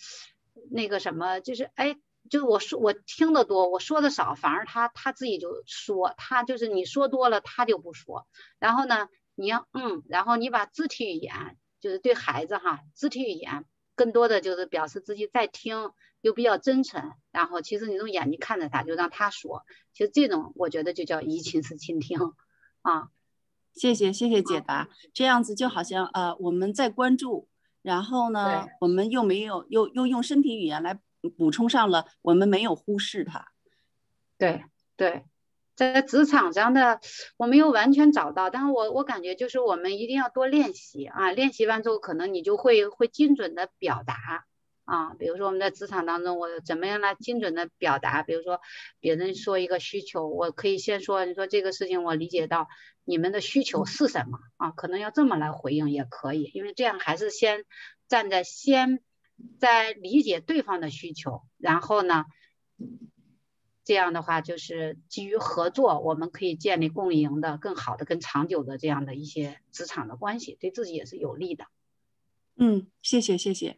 那个什么，就是哎。就是我说我听得多，我说的少，反而他他自己就说，他就是你说多了，他就不说。然后呢，你要嗯，然后你把肢体语言，就是对孩子哈，肢体语言更多的就是表示自己在听，又比较真诚。然后其实你用眼睛看着他，就让他说。其实这种我觉得就叫移情式倾听啊。谢谢谢谢解答，这样子就好像呃我们在关注，然后呢，我们又没有又又用身体语言来。补充上了，我们没有忽视它。对对，在职场上的我没有完全找到，但是我我感觉就是我们一定要多练习啊，练习完之后可能你就会会精准的表达啊。比如说我们在职场当中，我怎么样来精准的表达？比如说别人说一个需求，我可以先说，你说这个事情我理解到你们的需求是什么啊？可能要这么来回应也可以，因为这样还是先站在先。在理解对方的需求，然后呢，这样的话就是基于合作，我们可以建立共赢的、更好的、更长久的这样的一些职场的关系，对自己也是有利的。嗯，谢谢，谢谢。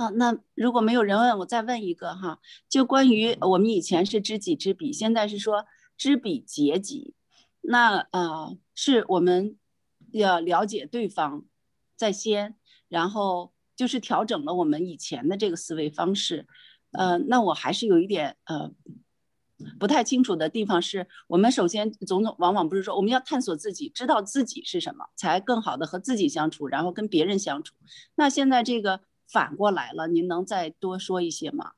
啊，那如果没有人问，我再问一个哈，就关于我们以前是知己知彼，现在是说知彼解己，那呃，是我们要了解对方在先，然后就是调整了我们以前的这个思维方式，呃，那我还是有一点呃不太清楚的地方，是我们首先总总往往不是说我们要探索自己，知道自己是什么，才更好的和自己相处，然后跟别人相处，那现在这个。反过来了，您能再多说一些吗？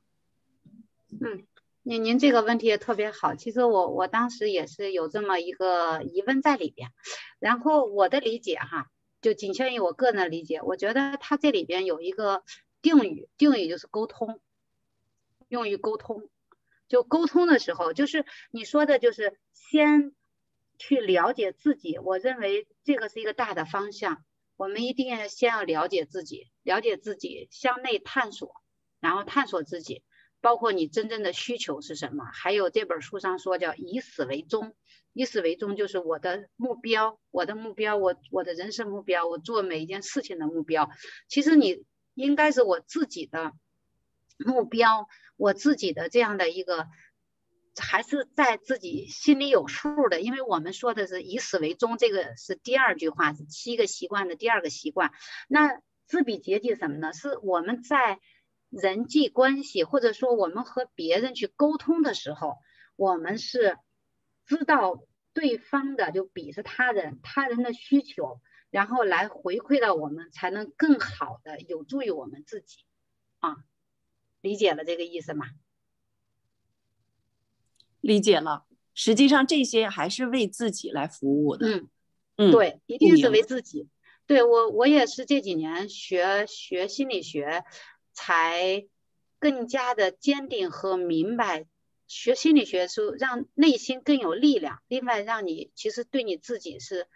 嗯，您您这个问题也特别好。其实我我当时也是有这么一个疑问在里边，然后我的理解哈，就仅限于我个人的理解。我觉得它这里边有一个定语，定语就是沟通，用于沟通。就沟通的时候，就是你说的，就是先去了解自己。我认为这个是一个大的方向。我们一定要先要了解自己，了解自己，向内探索，然后探索自己，包括你真正的需求是什么。还有这本书上说叫以死为终，以死为终就是我的目标，我的目标，我我的人生目标，我做每一件事情的目标。其实你应该是我自己的目标，我自己的这样的一个还是在自己心里有数的，因为我们说的是以始为终，这个是第二句话，是七个习惯的第二个习惯。那知彼节己什么呢？是我们在人际关系或者说我们和别人去沟通的时候，我们是知道对方的，就彼是他人，他人的需求，然后来回馈到我们，才能更好的有助于我们自己啊。理解了这个意思吗？理解了，实际上这些还是为自己来服务的。嗯嗯，对，一定是为自己。对我，我也是这几年学学心理学，才更加的坚定和明白，学心理学是让内心更有力量，另外让你其实对你自己是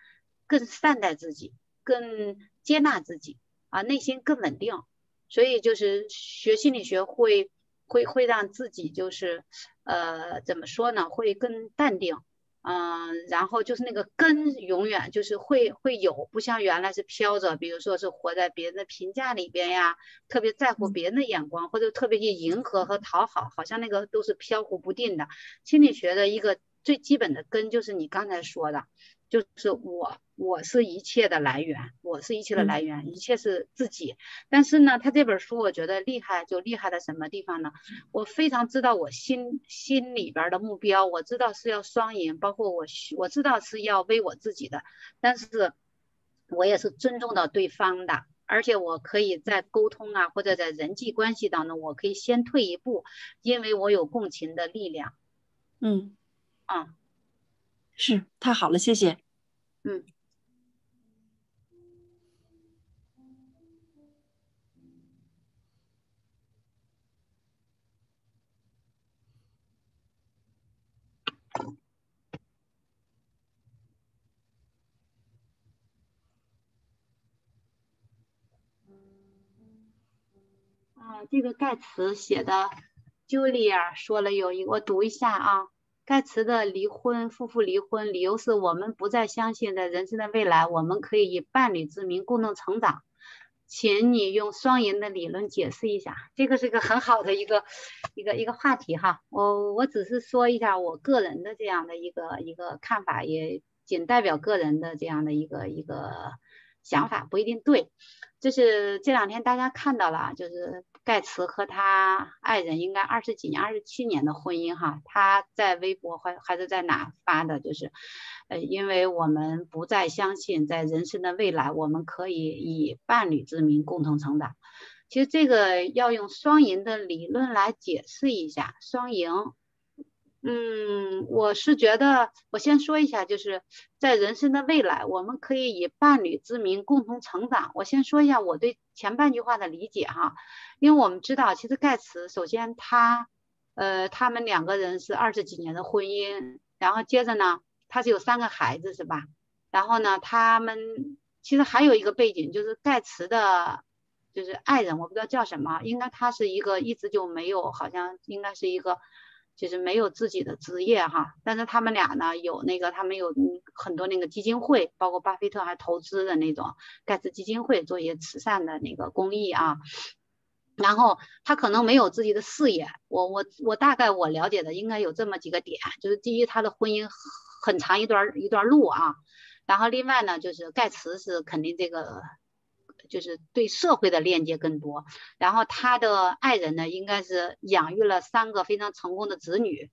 更善待自己，更接纳自己啊，内心更稳定。所以就是学心理学会会会让自己就是呃怎么说呢？会更淡定，嗯，然后就是那个根永远就是会会有，不像原来是飘着，比如说是活在别人的评价里边呀，特别在乎别人的眼光，或者特别去迎合和讨好，好像那个都是飘忽不定的。心理学的一个最基本的根就是你刚才说的。就是我，我是一切的来源，我是一切的来源，一切是自己。但是呢，他这本书我觉得厉害，就厉害在什么地方呢？我非常知道我心心里边的目标，我知道是要双赢，包括我我知道是要为我自己的，但是我也是尊重到对方的，而且我可以在沟通啊，或者在人际关系当中，我可以先退一步，因为我有共情的力量。嗯，啊。是太好了，谢谢。嗯。啊，这个盖茨写的，Julia 说了有一，我读一下啊。盖茨的离婚，夫妇离婚，理由是我们不再相信在人生的未来，我们可以以伴侣之名共同成长。请你用双赢的理论解释一下，这个是一个很好的一个一个一个话题哈。我我只是说一下我个人的这样的一个一个看法，也仅代表个人的这样的一个一个想法，不一定对。就是这两天大家看到了，就是盖茨和他爱人应该二十几年、二十七年的婚姻哈，他在微博还还是在哪发的？就是，呃，因为我们不再相信在人生的未来，我们可以以伴侣之名共同成长。其实这个要用双赢的理论来解释一下，双赢。嗯，我是觉得，我先说一下，就是在人生的未来，我们可以以伴侣之名共同成长。我先说一下我对前半句话的理解哈，因为我们知道，其实盖茨首先他，呃，他们两个人是二十几年的婚姻，然后接着呢，他是有三个孩子是吧？然后呢，他们其实还有一个背景，就是盖茨的，就是爱人，我不知道叫什么，应该他是一个一直就没有，好像应该是一个。就是没有自己的职业哈，但是他们俩呢有那个，他们有很多那个基金会，包括巴菲特还投资的那种盖茨基金会，做一些慈善的那个公益啊。然后他可能没有自己的事业，我我我大概我了解的应该有这么几个点，就是第一，他的婚姻很长一段一段路啊，然后另外呢，就是盖茨是肯定这个。就是对社会的链接更多，然后他的爱人呢，应该是养育了三个非常成功的子女，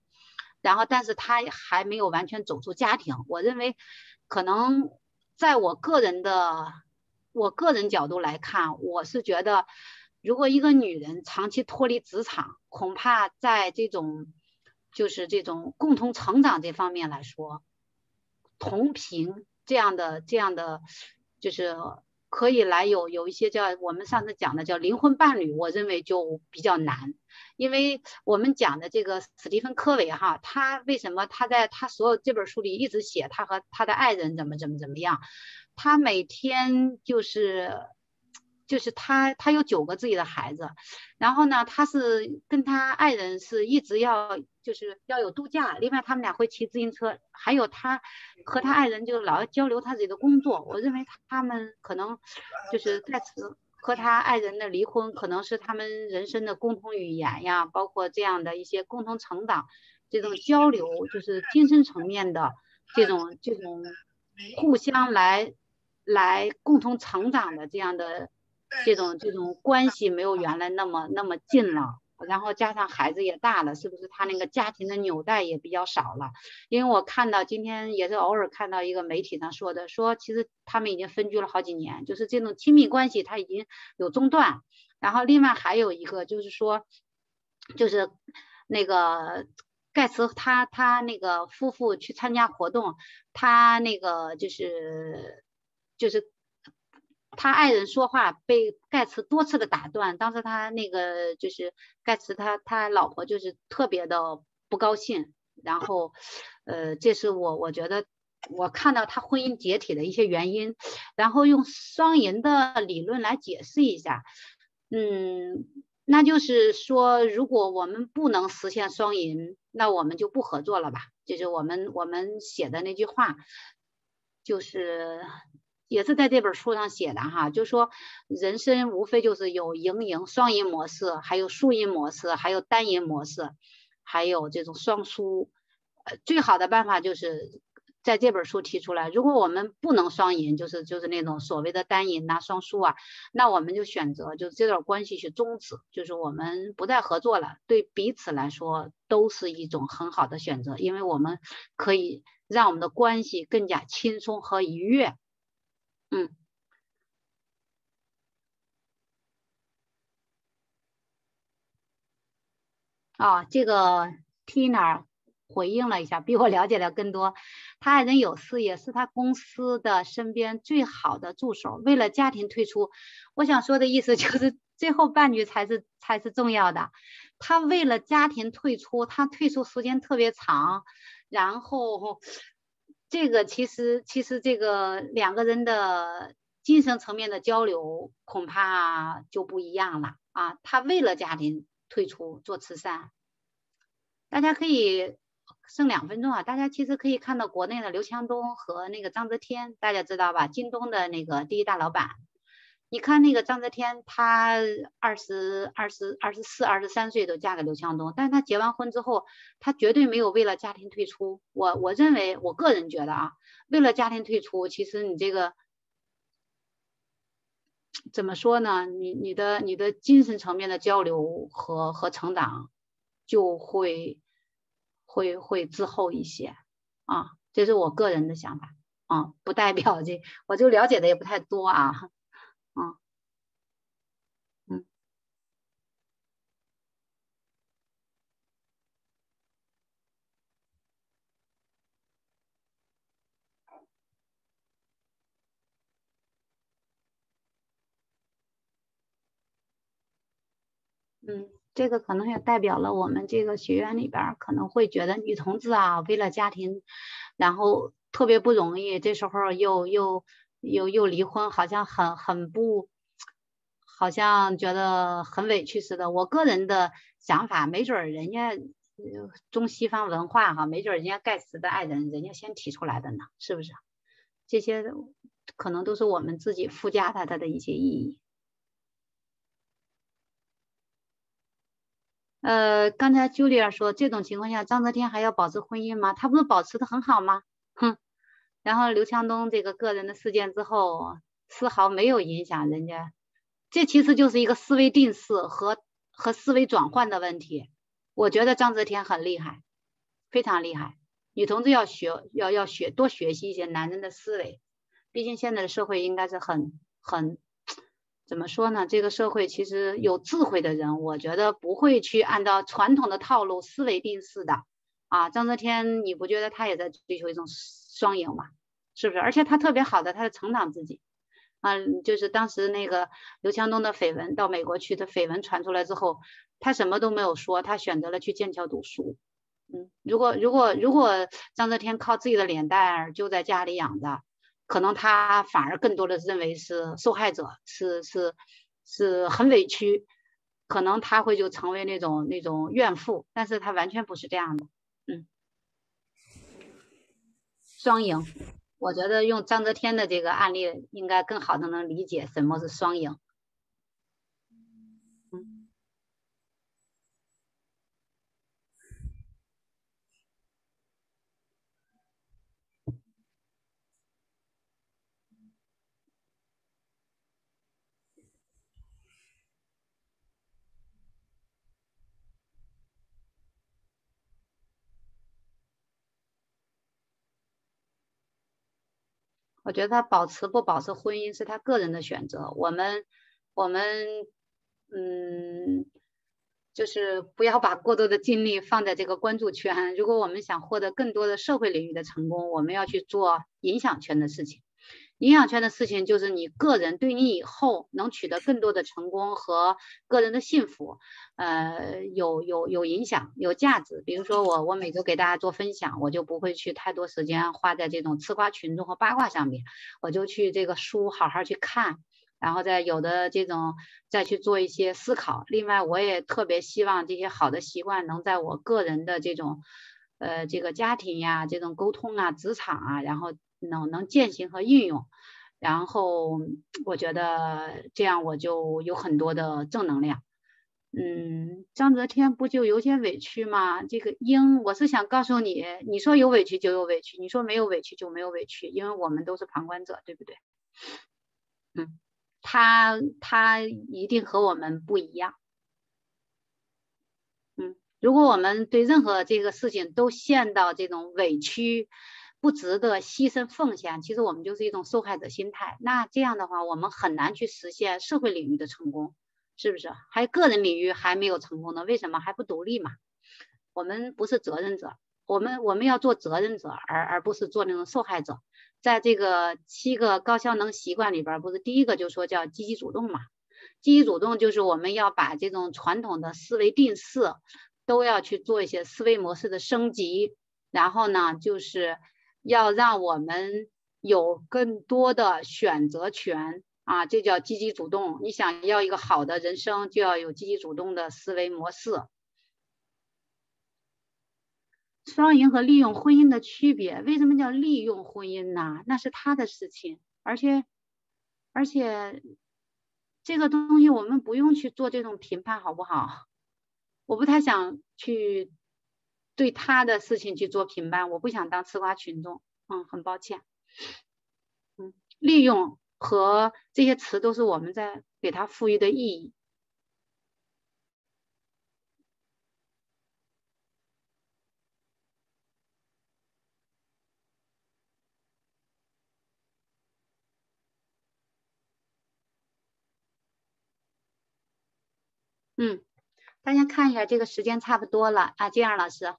然后但是他还没有完全走出家庭。我认为，可能在我个人的我个人角度来看，我是觉得，如果一个女人长期脱离职场，恐怕在这种就是这种共同成长这方面来说，同频这样的这样的就是。可以来有有一些叫我们上次讲的叫灵魂伴侣，我认为就比较难，因为我们讲的这个史蒂芬科维哈，他为什么他在他所有这本书里一直写他和他的爱人怎么怎么怎么样，他每天就是。就是他，他有九个自己的孩子，然后呢，他是跟他爱人是一直要就是要有度假，另外他们俩会骑自行车，还有他和他爱人就老要交流他自己的工作。我认为他们可能就是在此和他爱人的离婚，可能是他们人生的共同语言呀，包括这样的一些共同成长。这种交流，就是精神层面的这种这种互相来来共同成长的这样的这种这种关系，没有原来那么那么近了。然后加上孩子也大了，是不是他那个家庭的纽带也比较少了？因为我看到今天也是偶尔看到一个媒体上说的，说其实他们已经分居了好几年，就是这种亲密关系他已经有中断。然后另外还有一个就是说，就是那个盖茨他他那个夫妇去参加活动，他那个就是就是。他爱人说话被盖茨多次的打断，当时他那个就是盖茨他他老婆就是特别的不高兴，然后，呃，这是我我觉得我看到他婚姻解体的一些原因，然后用双赢的理论来解释一下，嗯，那就是说如果我们不能实现双赢，那我们就不合作了吧，就是我们我们写的那句话，就是。也是在这本书上写的哈，就说人生无非就是有赢赢双赢模式，还有输赢模式，还有单赢模式，还有这种双输。呃，最好的办法就是在这本书提出来，如果我们不能双赢，就是就是那种所谓的单赢呐、双输啊，那我们就选择就是这段关系去终止，就是我们不再合作了，对彼此来说都是一种很好的选择，因为我们可以让我们的关系更加轻松和愉悦。嗯，啊，这个 Tina 回应了一下，比我了解的更多。他爱人有事业，是他公司的身边最好的助手。为了家庭退出，我想说的意思就是最后半句才是才是重要的。他为了家庭退出，他退出时间特别长，然后。这个其实其实这个两个人的精神层面的交流恐怕就不一样了啊！他为了家庭退出做慈善，大家可以剩两分钟啊！大家其实可以看到国内的刘强东和那个章泽天，大家知道吧？京东的那个第一大老板。你看那个章泽天，她二十二十二十四、二十三岁都嫁给刘强东，但是她结完婚之后，她绝对没有为了家庭退出。我我认为，我个人觉得啊，为了家庭退出，其实你这个怎么说呢？你你的你的精神层面的交流和和成长就会会会滞后一些啊，这是我个人的想法啊，不代表这我就了解的也不太多啊。嗯，嗯，嗯，这个可能也代表了我们这个学院里边可能会觉得女同志啊，为了家庭，然后特别不容易，这时候又又。又又离婚，好像很很不，好像觉得很委屈似的。我个人的想法，没准人家中西方文化哈，没准人家盖茨的爱人，人家先提出来的呢，是不是？这些可能都是我们自己附加它的的一些意义。呃，刚才 Julia 说，这种情况下，张泽天还要保持婚姻吗？他不是保持的很好吗？哼。然后刘强东这个个人的事件之后，丝毫没有影响人家，这其实就是一个思维定式和和思维转换的问题。我觉得张泽天很厉害，非常厉害。女同志要学，要要学多学习一些男人的思维，毕竟现在的社会应该是很很怎么说呢？这个社会其实有智慧的人，我觉得不会去按照传统的套路思维定式的啊。张泽天，你不觉得他也在追求一种？双赢吗，是不是？而且他特别好的，他在成长自己，嗯，就是当时那个刘强东的绯闻到美国去的绯闻传出来之后，他什么都没有说，他选择了去剑桥读书，嗯，如果如果如果张泽天靠自己的脸蛋儿就在家里养着，可能他反而更多的认为是受害者，是是是很委屈，可能他会就成为那种那种怨妇，但是他完全不是这样的。嗯双赢，我觉得用张泽天的这个案例应该更好的能理解什么是双赢。我觉得他保持不保持婚姻是他个人的选择。我们我们嗯，就是不要把过多的精力放在这个关注圈。如果我们想获得更多的社会领域的成功，我们要去做影响圈的事情。影响圈的事情就是你个人对你以后能取得更多的成功和个人的幸福，呃，有有有影响，有价值。比如说我我每周给大家做分享，我就不会去太多时间花在这种吃瓜群众和八卦上面，我就去这个书好好去看，然后再有的这种再去做一些思考。另外，我也特别希望这些好的习惯能在我个人的这种呃这个家庭呀、这种沟通啊、职场啊，然后。能能践行和运用，然后我觉得这样我就有很多的正能量。嗯，张泽天不就有些委屈吗？这个英，我是想告诉你，你说有委屈就有委屈，你说没有委屈就没有委屈，因为我们都是旁观者，对不对？嗯，他他一定和我们不一样。嗯，如果我们对任何这个事情都陷到这种委屈。不值得牺牲奉献，其实我们就是一种受害者心态。那这样的话，我们很难去实现社会领域的成功，是不是？还有个人领域还没有成功呢？为什么还不独立嘛？我们不是责任者，我们我们要做责任者，而而不是做那种受害者。在这个七个高效能习惯里边，不是第一个就说叫积极主动嘛？积极主动就是我们要把这种传统的思维定式都要去做一些思维模式的升级，然后呢，就是。要让我们有更多的选择权啊，这叫积极主动。你想要一个好的人生，就要有积极主动的思维模式。双赢和利用婚姻的区别，为什么叫利用婚姻呢？那是他的事情，而且而且这个东西我们不用去做这种评判，好不好？我不太想去。对他的事情去做评判，我不想当吃瓜群众，嗯，很抱歉，嗯，利用和这些词都是我们在给他赋予的意义，嗯，大家看一下，这个时间差不多了。啊，金阳老师。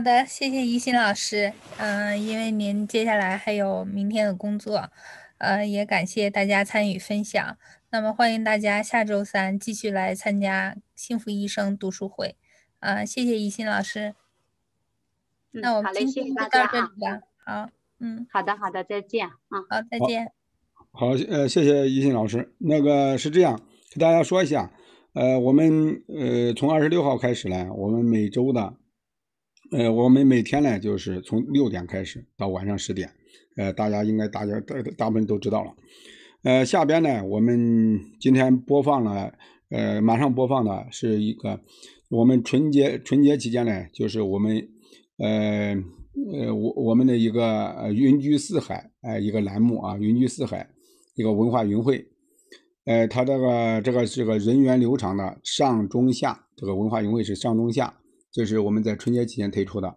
好的，谢谢一心老师。嗯，因为您接下来还有明天的工作，呃，也感谢大家参与分享。那么欢迎大家下周三继续来参加幸福医生读书会。啊，谢谢一心老师。那我们今天就到这里吧。好，嗯，好的，好的，再见啊。好，再见。好，呃，谢谢一心老师。那个是这样，给大家说一下，呃，我们呃从二十六号开始呢，我们每周的。呃，我们每天呢，就是从六点开始到晚上十点，呃，大家应该大家大大部分都知道了。呃，下边呢，我们今天播放了，呃，马上播放的是一个我们春节春节期间呢，就是我们，呃呃，我我们的一个云居四海，哎，一个栏目啊，云居四海，一个文化云会，呃，它这个这个这个人员流长的上中下，这个文化云会是上中下。这是我们在春节期间推出的，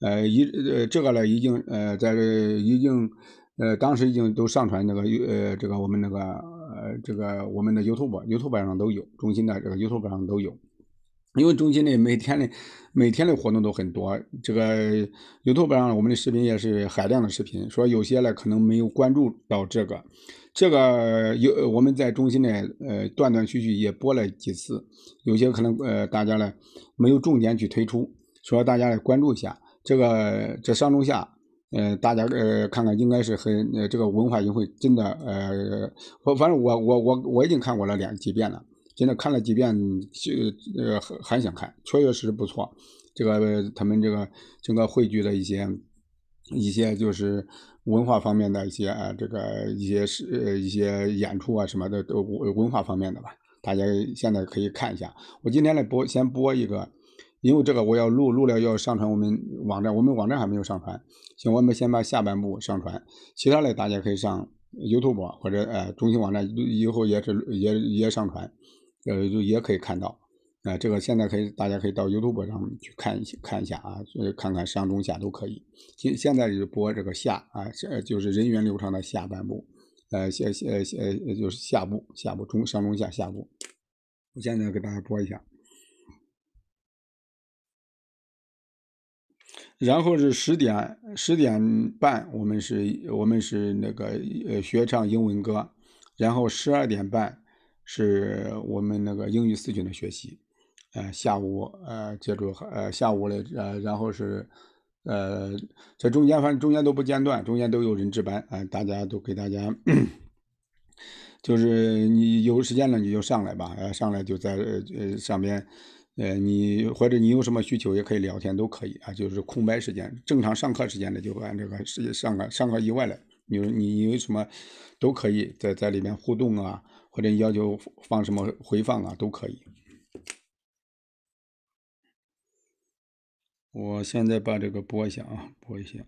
呃，一呃这个呢已经呃在已经呃当时已经都上传那个呃这个我们那个呃这个我们的 YouTube YouTube 上都有，中心的这个 YouTube 上都有，因为中心的每天的每天的活动都很多，这个 YouTube 上我们的视频也是海量的视频，说有些呢可能没有关注到这个。这个有我们在中心呢，呃，断断续续也播了几次，有些可能呃大家呢没有重点去推出，说大家来关注一下这个这上中下，呃，大家呃看看应该是很呃这个文化云会真的呃，我反正我我我我已经看过了两几遍了，真的看了几遍就呃还还想看，确确实实不错，这个他们这个整个汇聚的一些一些就是。文化方面的一些啊，这个一些是呃一些演出啊什么的都文化方面的吧，大家现在可以看一下。我今天来播先播一个，因为这个我要录录了要上传我们网站，我们网站还没有上传，行，我们先把下半部上传，其他的大家可以上 YouTube 或者呃中心网站以后也是也也上传，呃就也可以看到。啊，这个现在可以，大家可以到 YouTube 上去看一下，看一下啊，呃，看看上中下都可以。现现在就播这个下啊，这就是人员流畅的下半部，呃，下下呃就是下部，下部中上中下下部。我现在给大家播一下。然后是十点十点半，我们是我们是那个呃学唱英文歌，然后十二点半是我们那个英语四群的学习。呃，下午呃，接着呃，下午嘞呃，然后是呃，这中间反正中间都不间断，中间都有人值班啊，大家都给大家，就是你有时间了你就上来吧，呃，上来就在呃上边，呃，你或者你有什么需求也可以聊天都可以啊，就是空白时间，正常上课时间的就按这个时间上课上课以外的，你你有什么都可以在在里面互动啊，或者要求放什么回放啊都可以。我现在把这个播一下啊，播一下。